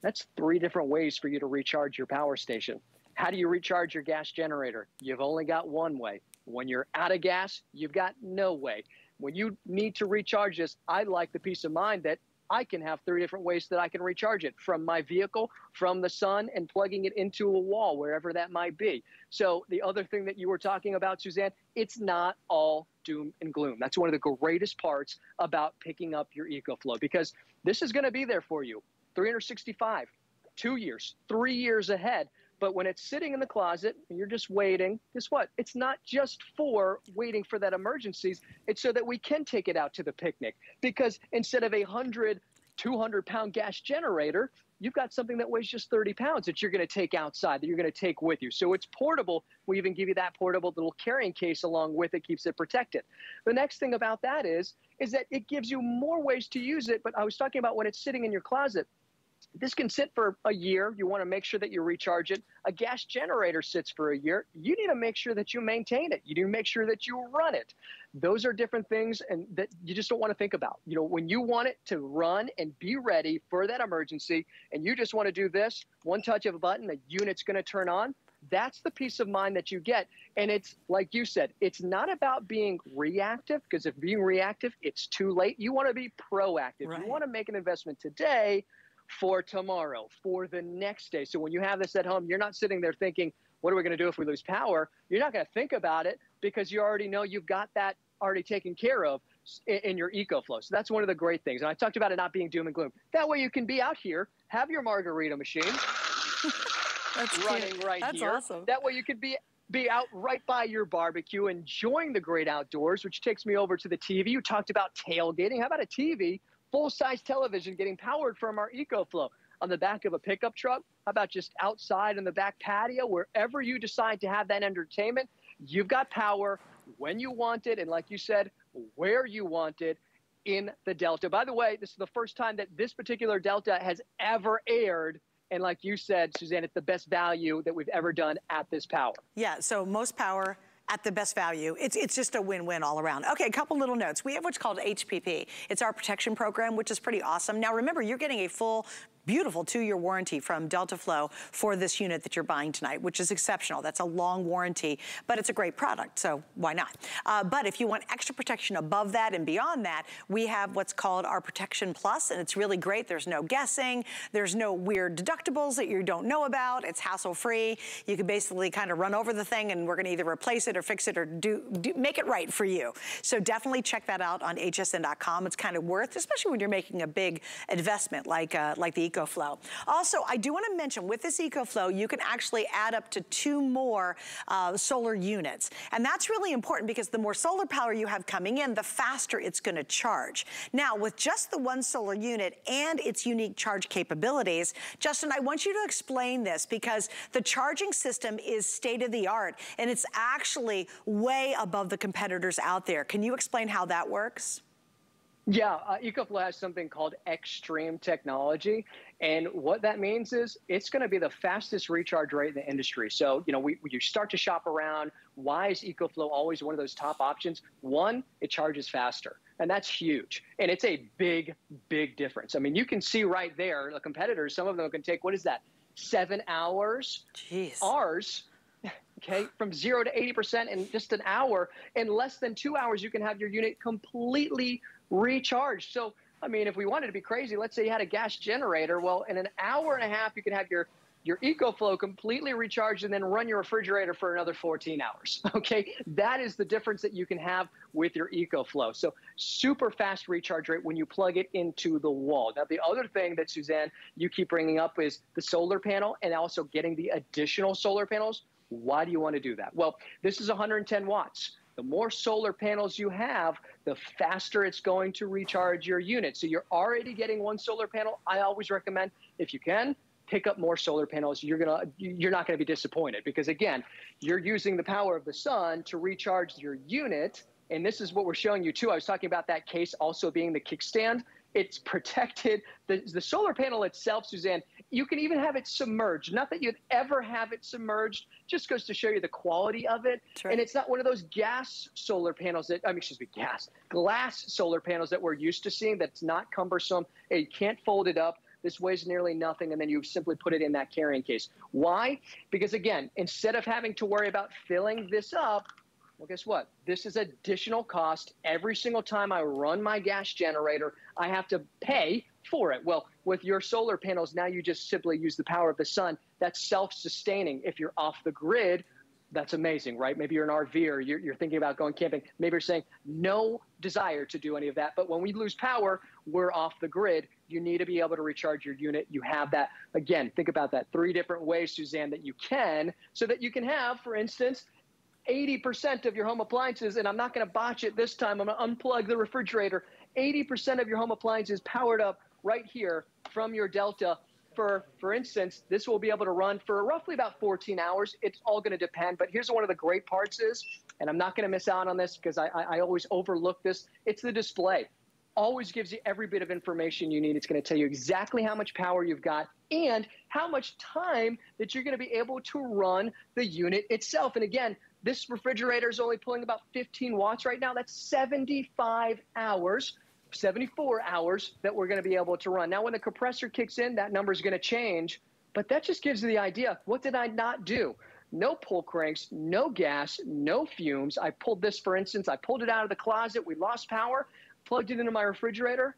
That's three different ways for you to recharge your power station. How do you recharge your gas generator? You've only got one way. When you're out of gas, you've got no way. When you need to recharge this, I like the peace of mind that I can have three different ways that I can recharge it from my vehicle, from the sun, and plugging it into a wall, wherever that might be. So, the other thing that you were talking about, Suzanne, it's not all doom and gloom. That's one of the greatest parts about picking up your EcoFlow because this is going to be there for you 365, two years, three years ahead. But when it's sitting in the closet and you're just waiting, guess what? It's not just for waiting for that emergencies. It's so that we can take it out to the picnic. Because instead of a 100, 200 pound gas generator, you've got something that weighs just 30 pounds that you're going to take outside, that you're going to take with you. So it's portable. We even give you that portable little carrying case along with it, keeps it protected. The next thing about that is, is that it gives you more ways to use it. But I was talking about when it's sitting in your closet, this can sit for a year. You want to make sure that you recharge it. A gas generator sits for a year. You need to make sure that you maintain it. You need to make sure that you run it. Those are different things and that you just don't want to think about. You know, when you want it to run and be ready for that emergency and you just want to do this, one touch of a button, the unit's going to turn on. that's the peace of mind that you get. And it's like you said, it's not about being reactive, because if being reactive, it's too late. You want to be proactive. Right. You want to make an investment today for tomorrow, for the next day. So when you have this at home, you're not sitting there thinking, what are we going to do if we lose power? You're not going to think about it because you already know you've got that already taken care of in your EcoFlow. So that's one of the great things. And I talked about it not being doom and gloom. That way you can be out here, have your margarita machine running right that's here. Awesome. That way you could be be out right by your barbecue, enjoying the great outdoors, which takes me over to the TV. You talked about tailgating. How about a TV, full size television getting powered from our EcoFlow? On the back of a pickup truck? How about just outside in the back patio? Wherever you decide to have that entertainment, you've got power when you want it. And like you said, where you want it in the Delta. By the way, this is the first time that this particular Delta has ever aired. And like you said, Suzanne, it's the best value that we've ever done at this power. Yeah, so most power, at the best value. It's, it's just a win-win all around. Okay, a couple little notes. We have what's called HPP. It's our protection program, which is pretty awesome. Now remember, you're getting a full beautiful two-year warranty from Delta Flow for this unit that you're buying tonight, which is exceptional. That's a long warranty, but it's a great product, so why not? Uh, but if you want extra protection above that and beyond that, we have what's called our Protection Plus, and it's really great. There's no guessing. There's no weird deductibles that you don't know about. It's hassle-free. You can basically kind of run over the thing, and we're going to either replace it or fix it or do, do make it right for you. So definitely check that out on hsn.com. It's kind of worth, especially when you're making a big investment like, uh, like the EcoFlow. Also, I do want to mention with this EcoFlow, you can actually add up to two more uh, solar units. And that's really important because the more solar power you have coming in, the faster it's going to charge. Now, with just the one solar unit and its unique charge capabilities, Justin, I want you to explain this because the charging system is state of the art and it's actually way above the competitors out there. Can you explain how that works? Yeah, uh, EcoFlow has something called X-Stream technology. And what that means is it's going to be the fastest recharge rate in the industry. So, you know, we, you start to shop around. Why is EcoFlow always one of those top options? One, it charges faster. And that's huge. And it's a big, big difference. I mean, you can see right there, the competitors, some of them can take, what is that, seven hours? Jeez. Ours, okay, from zero to 80% in just an hour. In less than two hours, you can have your unit completely recharged. So, I mean, if we wanted to be crazy, let's say you had a gas generator. Well, in an hour and a half, you can have your your EcoFlow completely recharged and then run your refrigerator for another 14 hours. Okay, that is the difference that you can have with your EcoFlow. So super fast recharge rate when you plug it into the wall. Now, the other thing that Suzanne, you keep bringing up is the solar panel and also getting the additional solar panels. Why do you want to do that? Well, this is 110 watts. The more solar panels you have, the faster it's going to recharge your unit. So you're already getting one solar panel. I always recommend, if you can, pick up more solar panels. You're gonna, you're not gonna be disappointed because again, you're using the power of the sun to recharge your unit. And this is what we're showing you too. I was talking about that case also being the kickstand. It's protected. The, the solar panel itself, Suzanne, you can even have it submerged. Not that you'd ever have it submerged, just goes to show you the quality of it. Right. And it's not one of those gas solar panels that, I mean, excuse me, gas, glass solar panels that we're used to seeing that's not cumbersome. You can't fold it up. This weighs nearly nothing, and then you simply put it in that carrying case. Why? Because again, instead of having to worry about filling this up, well, guess what? This is additional cost. Every single time I run my gas generator, I have to pay for it. Well, with your solar panels, now you just simply use the power of the sun. That's self sustaining. If you're off the grid, that's amazing, right? Maybe you're an RV you're, you're thinking about going camping. Maybe you're saying no desire to do any of that. But when we lose power, we're off the grid. You need to be able to recharge your unit. You have that. Again, think about that. Three different ways, Suzanne, that you can, so that you can have, for instance, 80% of your home appliances, and I'm not going to botch it this time. I'm going to unplug the refrigerator. 80% of your home appliances powered up right here from your Delta. For, for instance, this will be able to run for roughly about 14 hours. It's all going to depend. But here's one of the great parts is, and I'm not going to miss out on this because I, I, I always overlook this, it's the display always gives you every bit of information you need. It's going to tell you exactly how much power you've got and how much time that you're going to be able to run the unit itself. And again, this refrigerator is only pulling about 15 watts right now. That's 75 hours 74 hours that we're going to be able to run. Now, when the compressor kicks in, that number is going to change, but that just gives you the idea. What did I not do? no pull cranks, no gas, no fumes. I pulled this, for instance, I pulled it out of the closet. We lost power, plugged it into my refrigerator.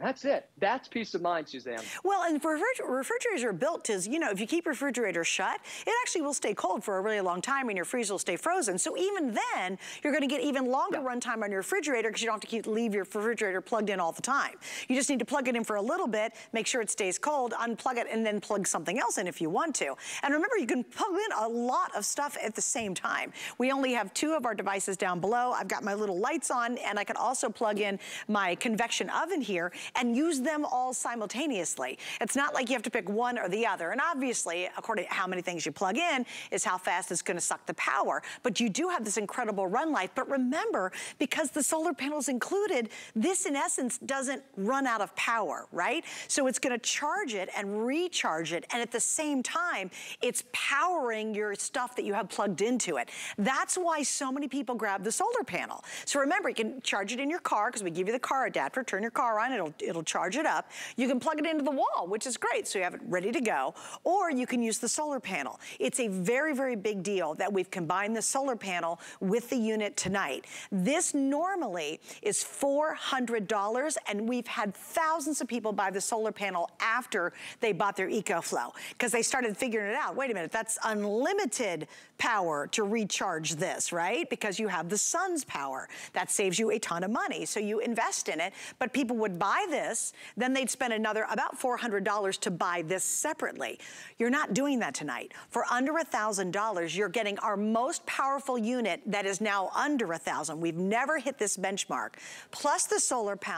That's it. That's peace of mind, Suzanne. Well, and refrigerators are built to, you know, if you keep refrigerators shut, it actually will stay cold for a really long time and your freezer will stay frozen. So even then, you're going to get even longer yeah. runtime on your refrigerator because you don't have to keep leave your refrigerator plugged in all the time. You just need to plug it in for a little bit, make sure it stays cold, unplug it, and then plug something else in if you want to. And remember, you can plug in a lot of stuff at the same time. We only have two of our devices down below. I've got my little lights on, and I can also plug in my convection oven here and use them all simultaneously. It's not like you have to pick one or the other. And obviously, according to how many things you plug in, is how fast it's gonna suck the power. But you do have this incredible run life. But remember, because the solar panel's included, this in essence doesn't run out of power, right? So it's gonna charge it and recharge it. And at the same time, it's powering your stuff that you have plugged into it. That's why so many people grab the solar panel. So remember, you can charge it in your car because we give you the car adapter, turn your car on, it'll, it'll charge it up. You can plug it into the wall, which is great, so you have it ready to go. Or you can use the solar panel. It's a very, very big deal that we've combined the solar panel with the unit tonight. This normally is $400, and we've had thousands of people buy the solar panel after they bought their EcoFlow, because they started figuring it out. Wait a minute, that's unlimited power to recharge this, right? Because you have the sun's power. That saves you a ton of money, so you invest in it. But people would buy this then they'd spend another about $400 to buy this separately. You're not doing that tonight. For under $1,000, you're getting our most powerful unit that is now under 1,000. We've never hit this benchmark. Plus the solar panel,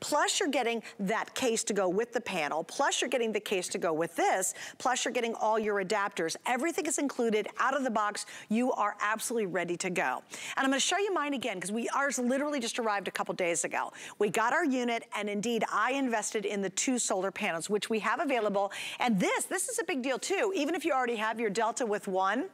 plus you're getting that case to go with the panel, plus you're getting the case to go with this, plus you're getting all your adapters. Everything is included out of the box. You are absolutely ready to go. And I'm gonna show you mine again because we ours literally just arrived a couple days ago. We got our unit and indeed I invested in the two solar panels, which we have available. And this, this is a big deal too. Even if you already have your Delta with one,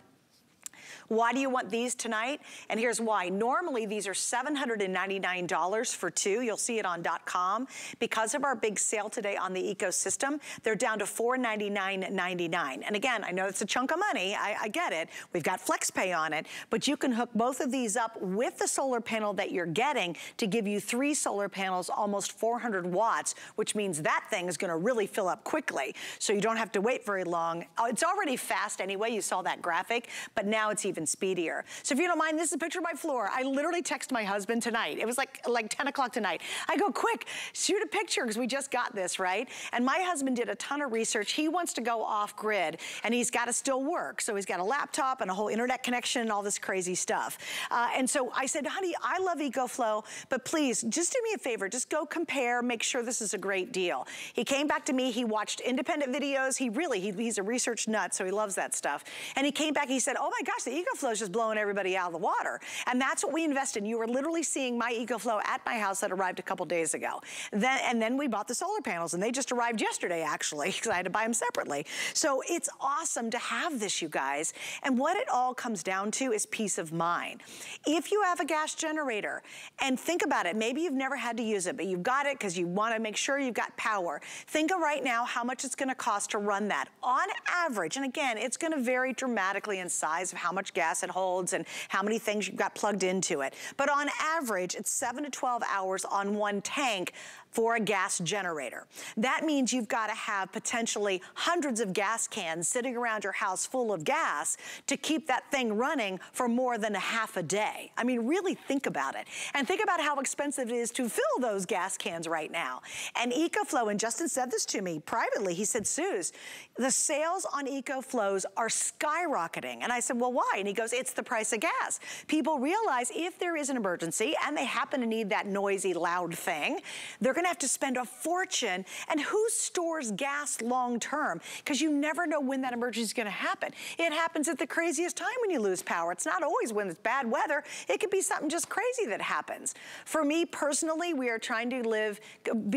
why do you want these tonight? And here's why. Normally, these are $799 for two. You'll see it on .com. Because of our big sale today on the ecosystem, they're down to $499.99. And again, I know it's a chunk of money. I, I get it. We've got FlexPay on it. But you can hook both of these up with the solar panel that you're getting to give you three solar panels, almost 400 watts, which means that thing is going to really fill up quickly. So you don't have to wait very long. Oh, it's already fast anyway. You saw that graphic. But now it's even even speedier. So if you don't mind, this is a picture of my floor. I literally text my husband tonight. It was like, like 10 o'clock tonight. I go, quick, shoot a picture because we just got this, right? And my husband did a ton of research. He wants to go off grid and he's got to still work. So he's got a laptop and a whole internet connection and all this crazy stuff. Uh, and so I said, honey, I love EcoFlow, but please just do me a favor. Just go compare, make sure this is a great deal. He came back to me. He watched independent videos. He really, he, he's a research nut, so he loves that stuff. And he came back, he said, oh my gosh, the Eco EcoFlow is just blowing everybody out of the water. And that's what we invest in. You were literally seeing my EcoFlow at my house that arrived a couple days ago. Then, and then we bought the solar panels and they just arrived yesterday actually because I had to buy them separately. So it's awesome to have this, you guys. And what it all comes down to is peace of mind. If you have a gas generator and think about it, maybe you've never had to use it, but you've got it because you want to make sure you've got power. Think of right now how much it's going to cost to run that. On average, and again, it's going to vary dramatically in size of how much gas it holds and how many things you've got plugged into it. But on average, it's 7 to 12 hours on one tank for a gas generator. That means you've got to have potentially hundreds of gas cans sitting around your house full of gas to keep that thing running for more than a half a day. I mean, really think about it. And think about how expensive it is to fill those gas cans right now. And EcoFlow, and Justin said this to me privately, he said, Suze, the sales on EcoFlows are skyrocketing. And I said, well, why? And he goes, it's the price of gas. People realize if there is an emergency and they happen to need that noisy, loud thing, they're gonna have to spend a fortune. And who stores gas long term? Because you never know when that emergency is gonna happen. It happens at the craziest time when you lose power. It's not always when it's bad weather. It could be something just crazy that happens. For me personally, we are trying to live,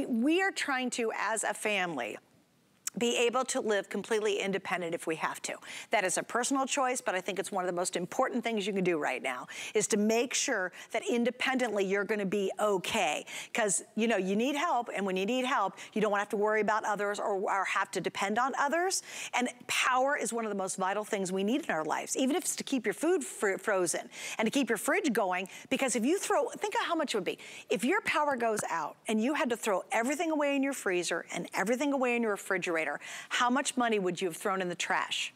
we are trying to, as a family, be able to live completely independent if we have to. That is a personal choice, but I think it's one of the most important things you can do right now is to make sure that independently you're gonna be okay. Because, you know, you need help, and when you need help, you don't wanna have to worry about others or, or have to depend on others. And power is one of the most vital things we need in our lives, even if it's to keep your food fr frozen and to keep your fridge going. Because if you throw, think of how much it would be. If your power goes out and you had to throw everything away in your freezer and everything away in your refrigerator, how much money would you have thrown in the trash?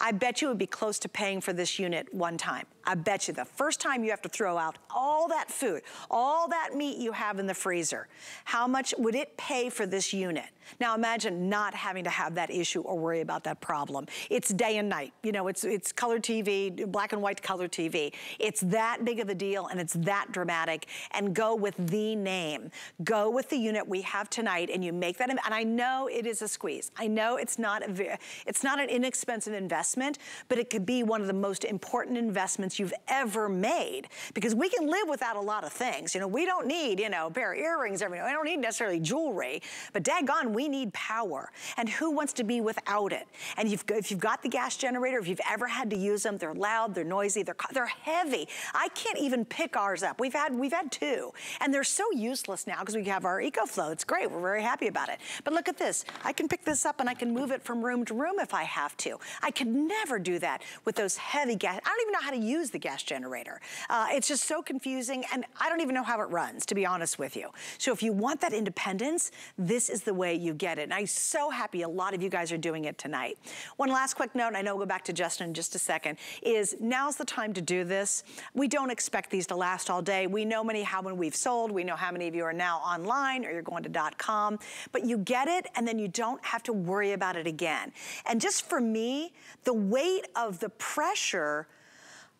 I bet you would be close to paying for this unit one time. I bet you the first time you have to throw out all that food, all that meat you have in the freezer, how much would it pay for this unit? Now imagine not having to have that issue or worry about that problem. It's day and night. You know, it's, it's color TV, black and white color TV. It's that big of a deal and it's that dramatic. And go with the name. Go with the unit we have tonight and you make that, and I know it is a squeeze. I know it's not, a, it's not an inexpensive investment, but it could be one of the most important investments investments you've ever made. Because we can live without a lot of things. You know, we don't need, you know, a pair of earrings every night. We don't need necessarily jewelry, but daggone, we need power. And who wants to be without it? And you've, if you've got the gas generator, if you've ever had to use them, they're loud, they're noisy, they're, they're heavy. I can't even pick ours up. We've had, we've had two. And they're so useless now because we have our EcoFlow. It's great, we're very happy about it. But look at this. I can pick this up and I can move it from room to room if I have to. I could never do that with those heavy gas. I don't even know how to use use the gas generator. Uh, it's just so confusing and I don't even know how it runs, to be honest with you. So if you want that independence, this is the way you get it. And I'm so happy a lot of you guys are doing it tonight. One last quick note, I know we'll go back to Justin in just a second, is now's the time to do this. We don't expect these to last all day. We know many how many we've sold. We know how many of you are now online or you're going to .com. But you get it and then you don't have to worry about it again. And just for me, the weight of the pressure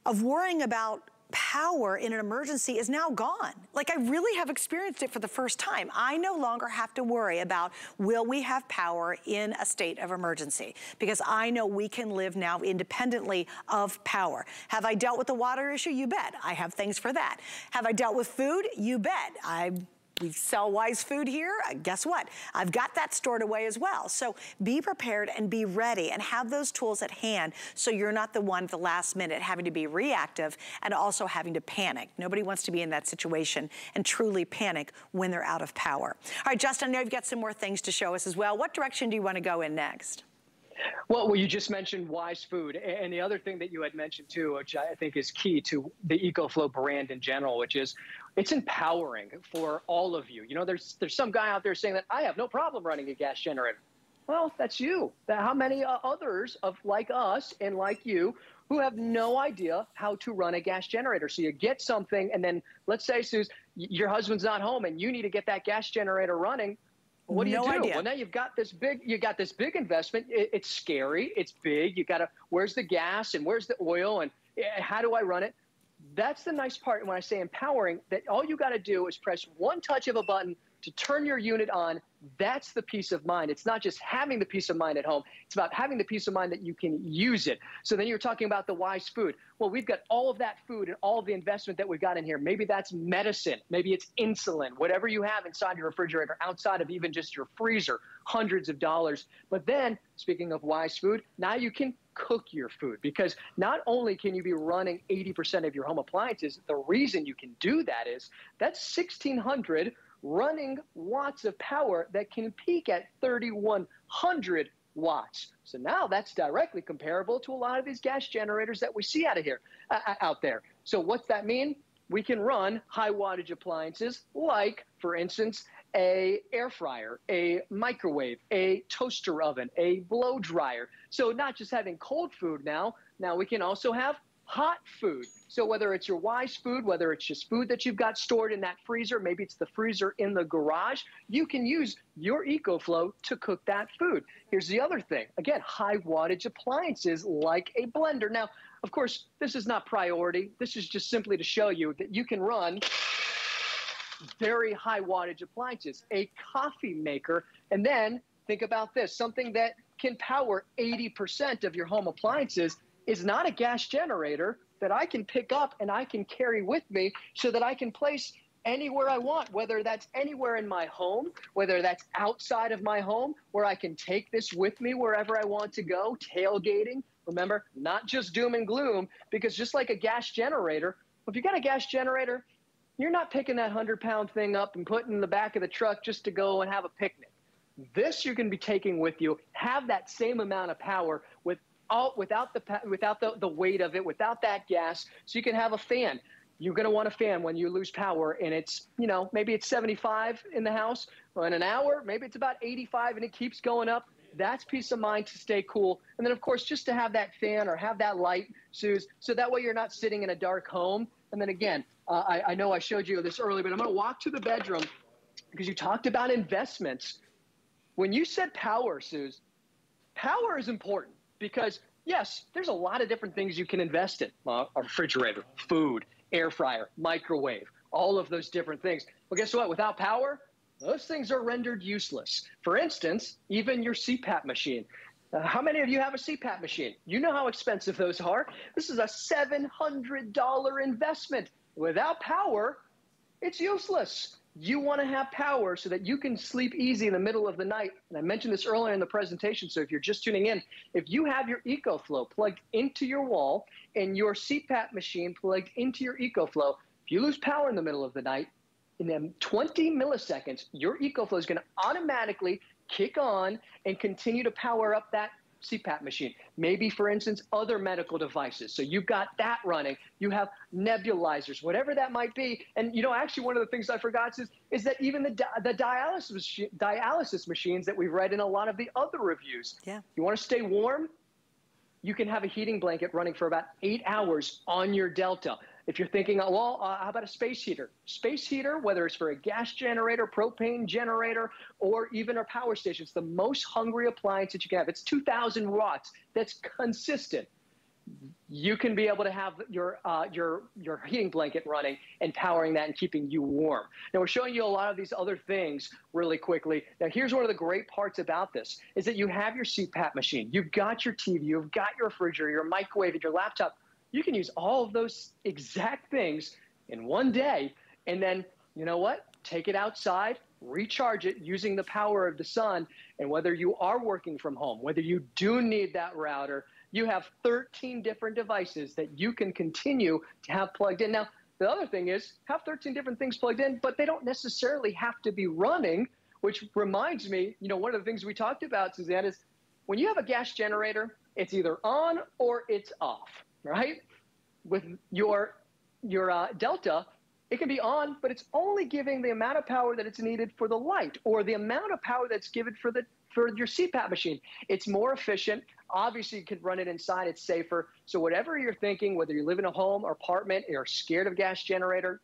of worrying about power in an emergency is now gone. Like I really have experienced it for the first time. I no longer have to worry about will we have power in a state of emergency because I know we can live now independently of power. Have I dealt with the water issue? You bet. I have things for that. Have I dealt with food? You bet. I we sell Wise Food here. Uh, guess what? I've got that stored away as well. So be prepared and be ready and have those tools at hand so you're not the one at the last minute having to be reactive and also having to panic. Nobody wants to be in that situation and truly panic when they're out of power. All right, Justin, I know you've got some more things to show us as well. What direction do you want to go in next? Well, well, you just mentioned Wise Food, and the other thing that you had mentioned too, which I think is key to the EcoFlow brand in general, which is it's empowering for all of you. You know, there's there's some guy out there saying that I have no problem running a gas generator. Well, that's you. How many uh, others of like us and like you who have no idea how to run a gas generator? So you get something, and then let's say, Suze, your husband's not home, and you need to get that gas generator running. What do no you do? Idea. Well, now you've got this big, you got this big investment. It, it's scary. It's big. You got to. Where's the gas and where's the oil and eh, how do I run it? That's the nice part when I say empowering. That all you got to do is press one touch of a button to turn your unit on that's the peace of mind. It's not just having the peace of mind at home. It's about having the peace of mind that you can use it. So then you're talking about the wise food. Well, we've got all of that food and all of the investment that we've got in here. Maybe that's medicine. Maybe it's insulin, whatever you have inside your refrigerator, outside of even just your freezer, hundreds of dollars. But then, speaking of wise food, now you can cook your food because not only can you be running 80% of your home appliances, the reason you can do that is that's 1600 running watts of power that can peak at 3,100 watts. So now that's directly comparable to a lot of these gas generators that we see out of here, uh, uh, out there. So what's that mean? We can run high wattage appliances like, for instance, a air fryer, a microwave, a toaster oven, a blow dryer. So not just having cold food now, now we can also have hot food. So whether it's your wise food, whether it's just food that you've got stored in that freezer, maybe it's the freezer in the garage, you can use your EcoFlow to cook that food. Here's the other thing. Again, high wattage appliances like a blender. Now, of course, this is not priority. This is just simply to show you that you can run very high wattage appliances, a coffee maker, and then think about this, something that can power 80% of your home appliances is not a gas generator that I can pick up and I can carry with me so that I can place anywhere I want, whether that's anywhere in my home, whether that's outside of my home, where I can take this with me wherever I want to go, tailgating. Remember, not just doom and gloom, because just like a gas generator, if you got a gas generator, you're not picking that 100 pound thing up and putting in the back of the truck just to go and have a picnic. This you can be taking with you, have that same amount of power with all, without the without the, the weight of it, without that gas, so you can have a fan. You're going to want a fan when you lose power, and it's you know maybe it's 75 in the house. In an hour, maybe it's about 85, and it keeps going up. That's peace of mind to stay cool. And then, of course, just to have that fan or have that light, Suze, so that way you're not sitting in a dark home. And then again, uh, I, I know I showed you this earlier, but I'm going to walk to the bedroom because you talked about investments. When you said power, Suze, power is important because yes, there's a lot of different things you can invest in uh, a refrigerator, food, air fryer, microwave, all of those different things. Well, guess what? Without power, those things are rendered useless. For instance, even your CPAP machine. Uh, how many of you have a CPAP machine? You know how expensive those are. This is a $700 investment. Without power, it's useless. You want to have power so that you can sleep easy in the middle of the night. And I mentioned this earlier in the presentation, so if you're just tuning in, if you have your EcoFlow plugged into your wall and your CPAP machine plugged into your EcoFlow, if you lose power in the middle of the night, in them 20 milliseconds, your EcoFlow is going to automatically kick on and continue to power up that CPAP machine, maybe, for instance, other medical devices. So you've got that running. You have nebulizers, whatever that might be. And, you know, actually, one of the things I forgot is, is that even the, di the dialysis, dialysis machines that we've read in a lot of the other reviews, yeah. you want to stay warm? You can have a heating blanket running for about eight hours on your Delta. If you're thinking, oh, well, uh, how about a space heater? Space heater, whether it's for a gas generator, propane generator, or even a power station, it's the most hungry appliance that you can have. It's 2,000 watts. That's consistent. You can be able to have your uh, your your heating blanket running and powering that and keeping you warm. Now we're showing you a lot of these other things really quickly. Now here's one of the great parts about this is that you have your CPAP machine, you've got your TV, you've got your refrigerator, your microwave, and your laptop you can use all of those exact things in one day. And then, you know what? Take it outside, recharge it using the power of the sun. And whether you are working from home, whether you do need that router, you have 13 different devices that you can continue to have plugged in. Now, the other thing is have 13 different things plugged in, but they don't necessarily have to be running, which reminds me, you know, one of the things we talked about, Suzanne, is when you have a gas generator, it's either on or it's off right? With your your uh, delta, it can be on, but it's only giving the amount of power that it's needed for the light, or the amount of power that's given for the for your CPAP machine. It's more efficient. Obviously, you can run it inside. It's safer. So whatever you're thinking, whether you live in a home or apartment, or scared of gas generator,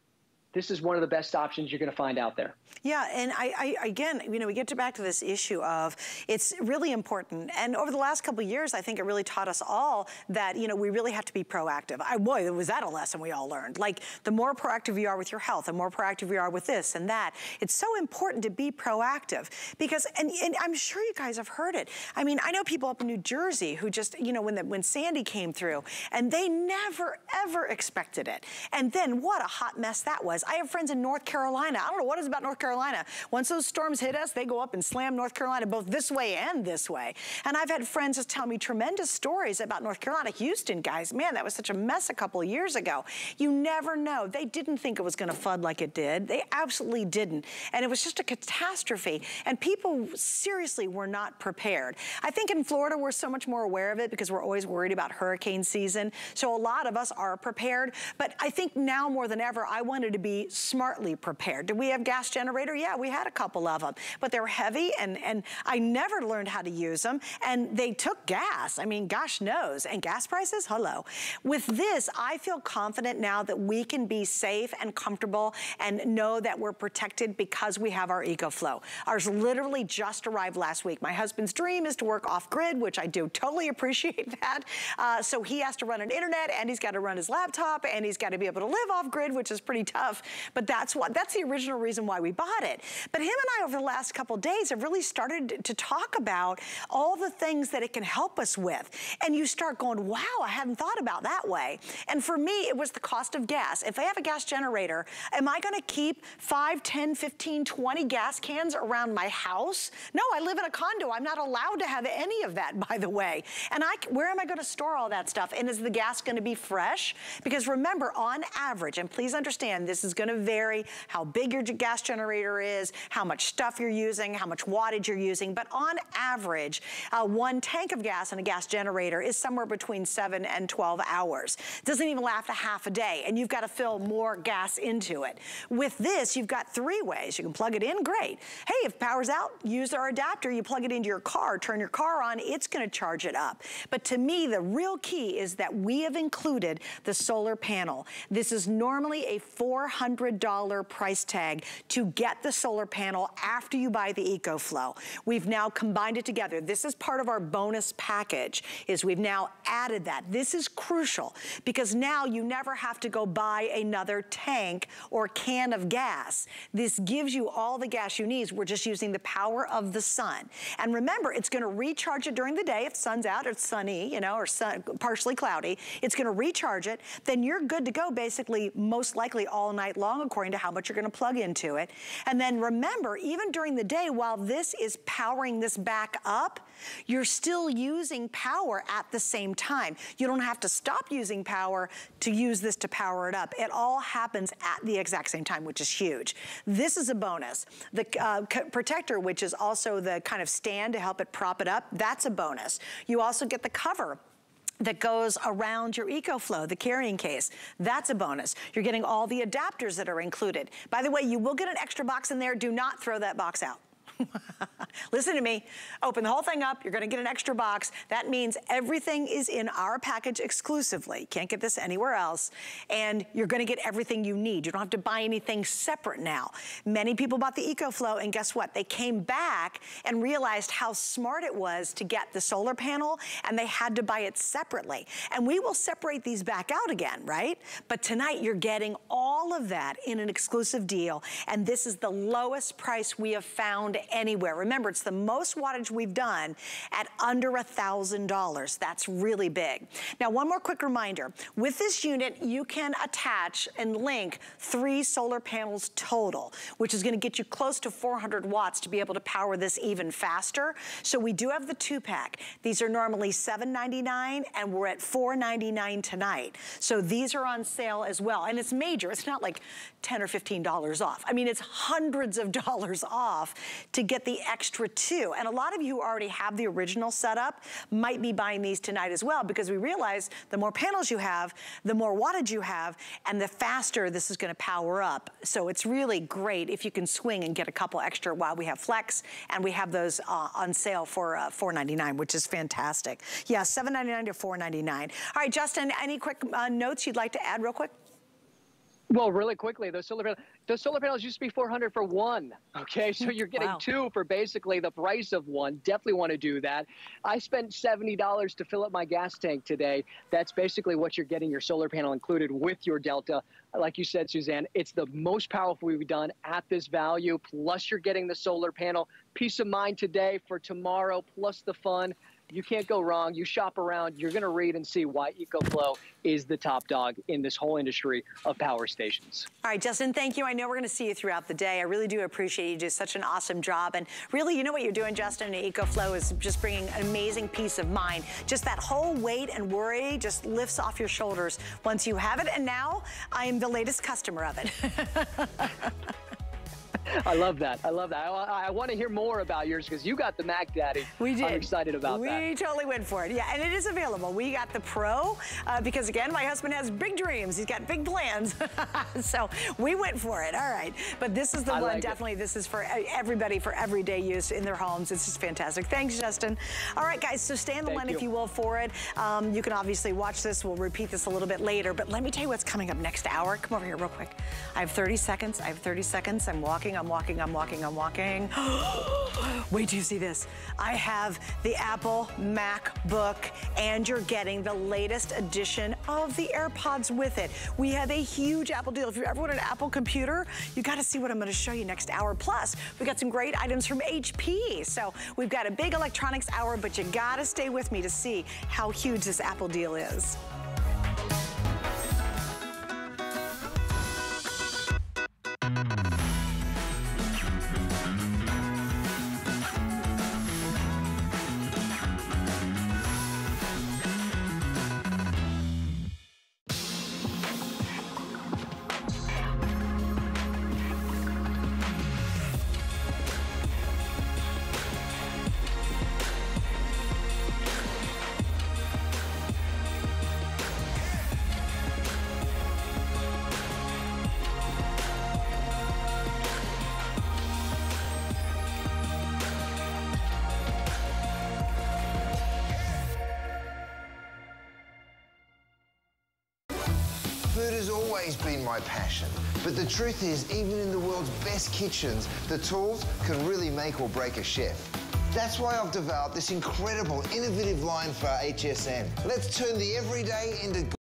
this is one of the best options you're going to find out there. Yeah, and I, I, again, you know, we get to back to this issue of it's really important. And over the last couple years, I think it really taught us all that, you know, we really have to be proactive. I, boy, was that a lesson we all learned. Like, the more proactive you are with your health, the more proactive you are with this and that, it's so important to be proactive because, and, and I'm sure you guys have heard it. I mean, I know people up in New Jersey who just, you know, when, the, when Sandy came through and they never, ever expected it. And then what a hot mess that was. I have friends in North Carolina. I don't know what is about North Carolina. Once those storms hit us, they go up and slam North Carolina both this way and this way. And I've had friends just tell me tremendous stories about North Carolina. Houston, guys, man, that was such a mess a couple of years ago. You never know. They didn't think it was going to flood like it did. They absolutely didn't. And it was just a catastrophe. And people seriously were not prepared. I think in Florida, we're so much more aware of it because we're always worried about hurricane season. So a lot of us are prepared. But I think now more than ever, I wanted to be smartly prepared. Did we have gas generator? Yeah, we had a couple of them, but they were heavy and, and I never learned how to use them and they took gas. I mean, gosh knows. And gas prices, hello. With this, I feel confident now that we can be safe and comfortable and know that we're protected because we have our EcoFlow. Ours literally just arrived last week. My husband's dream is to work off grid, which I do totally appreciate that. Uh, so he has to run an internet and he's got to run his laptop and he's got to be able to live off grid, which is pretty tough. But that's what that's the original reason why we bought it. But him and I over the last couple days have really started to talk about all the things that it can help us with. And you start going, wow, I hadn't thought about that way. And for me, it was the cost of gas. If I have a gas generator, am I gonna keep 5, 10, 15, 20 gas cans around my house? No, I live in a condo. I'm not allowed to have any of that, by the way. And I, where am I gonna store all that stuff? And is the gas gonna be fresh? Because remember, on average, and please understand, this is gonna vary how big your gas generator is, how much stuff you're using, how much wattage you're using, but on average, uh, one tank of gas in a gas generator is somewhere between seven and 12 hours. It Doesn't even last a half a day, and you've got to fill more gas into it. With this, you've got three ways. You can plug it in, great. Hey, if power's out, use our adapter. You plug it into your car, turn your car on, it's gonna charge it up. But to me, the real key is that we have included the solar panel. This is normally a $400 price tag to get the solar panel after you buy the EcoFlow. We've now combined it together. This is part of our bonus package, is we've now added that. This is crucial because now you never have to go buy another tank or can of gas. This gives you all the gas you need. We're just using the power of the sun. And remember, it's gonna recharge it during the day if sun's out or sunny, you know, or sun, partially cloudy. It's gonna recharge it. Then you're good to go basically most likely all night long according to how much you're gonna plug into it. And then remember, even during the day while this is powering this back up, you're still using power at the same time. You don't have to stop using power to use this to power it up. It all happens at the exact same time, which is huge. This is a bonus. The uh, protector, which is also the kind of stand to help it prop it up, that's a bonus. You also get the cover that goes around your EcoFlow, the carrying case. That's a bonus. You're getting all the adapters that are included. By the way, you will get an extra box in there. Do not throw that box out. Listen to me. Open the whole thing up. You're going to get an extra box. That means everything is in our package exclusively. Can't get this anywhere else. And you're going to get everything you need. You don't have to buy anything separate now. Many people bought the EcoFlow and guess what? They came back and realized how smart it was to get the solar panel and they had to buy it separately. And we will separate these back out again, right? But tonight you're getting all of that in an exclusive deal. And this is the lowest price we have found anywhere. Remember, it's the most wattage we've done at under a $1,000. That's really big. Now, one more quick reminder. With this unit, you can attach and link three solar panels total, which is gonna get you close to 400 watts to be able to power this even faster. So we do have the two pack. These are normally $7.99 and we're at $4.99 tonight. So these are on sale as well. And it's major. It's not like 10 or $15 off. I mean, it's hundreds of dollars off to get the extra two. And a lot of you who already have the original setup might be buying these tonight as well because we realize the more panels you have, the more wattage you have, and the faster this is gonna power up. So it's really great if you can swing and get a couple extra while we have Flex, and we have those uh, on sale for uh, $4.99, which is fantastic. Yeah, $7.99 to $4.99. All right, Justin, any quick uh, notes you'd like to add real quick? Well, really quickly, those solar panels, those solar panels used to be 400 for one. Okay, so you're getting wow. two for basically the price of one. Definitely want to do that. I spent $70 to fill up my gas tank today. That's basically what you're getting your solar panel included with your Delta. Like you said, Suzanne, it's the most powerful we've done at this value. Plus, you're getting the solar panel. Peace of mind today for tomorrow, plus the fun you can't go wrong. You shop around, you're going to read and see why EcoFlow is the top dog in this whole industry of power stations. All right, Justin, thank you. I know we're going to see you throughout the day. I really do appreciate you do such an awesome job. And really, you know what you're doing, Justin, EcoFlow is just bringing an amazing peace of mind. Just that whole weight and worry just lifts off your shoulders once you have it. And now I am the latest customer of it. I love that. I love that. I, I want to hear more about yours because you got the Mac Daddy. We did. I'm excited about we that. We totally went for it. Yeah, and it is available. We got the Pro uh, because, again, my husband has big dreams. He's got big plans. so we went for it. All right. But this is the I one, like definitely, it. this is for everybody for everyday use in their homes. It's just fantastic. Thanks, Justin. All right, guys, so stay on the Thank line you. if you will for it. Um, you can obviously watch this. We'll repeat this a little bit later. But let me tell you what's coming up next hour. Come over here real quick. I have 30 seconds. I have 30 seconds. I'm walking I'm walking, I'm walking, I'm walking. Wait till you see this. I have the Apple MacBook and you're getting the latest edition of the AirPods with it. We have a huge Apple deal. If you ever want an Apple computer, you gotta see what I'm gonna show you next hour. Plus, we got some great items from HP. So we've got a big electronics hour, but you gotta stay with me to see how huge this Apple deal is. Truth is, even in the world's best kitchens, the tools can really make or break a chef. That's why I've developed this incredible, innovative line for HSN. Let's turn the everyday into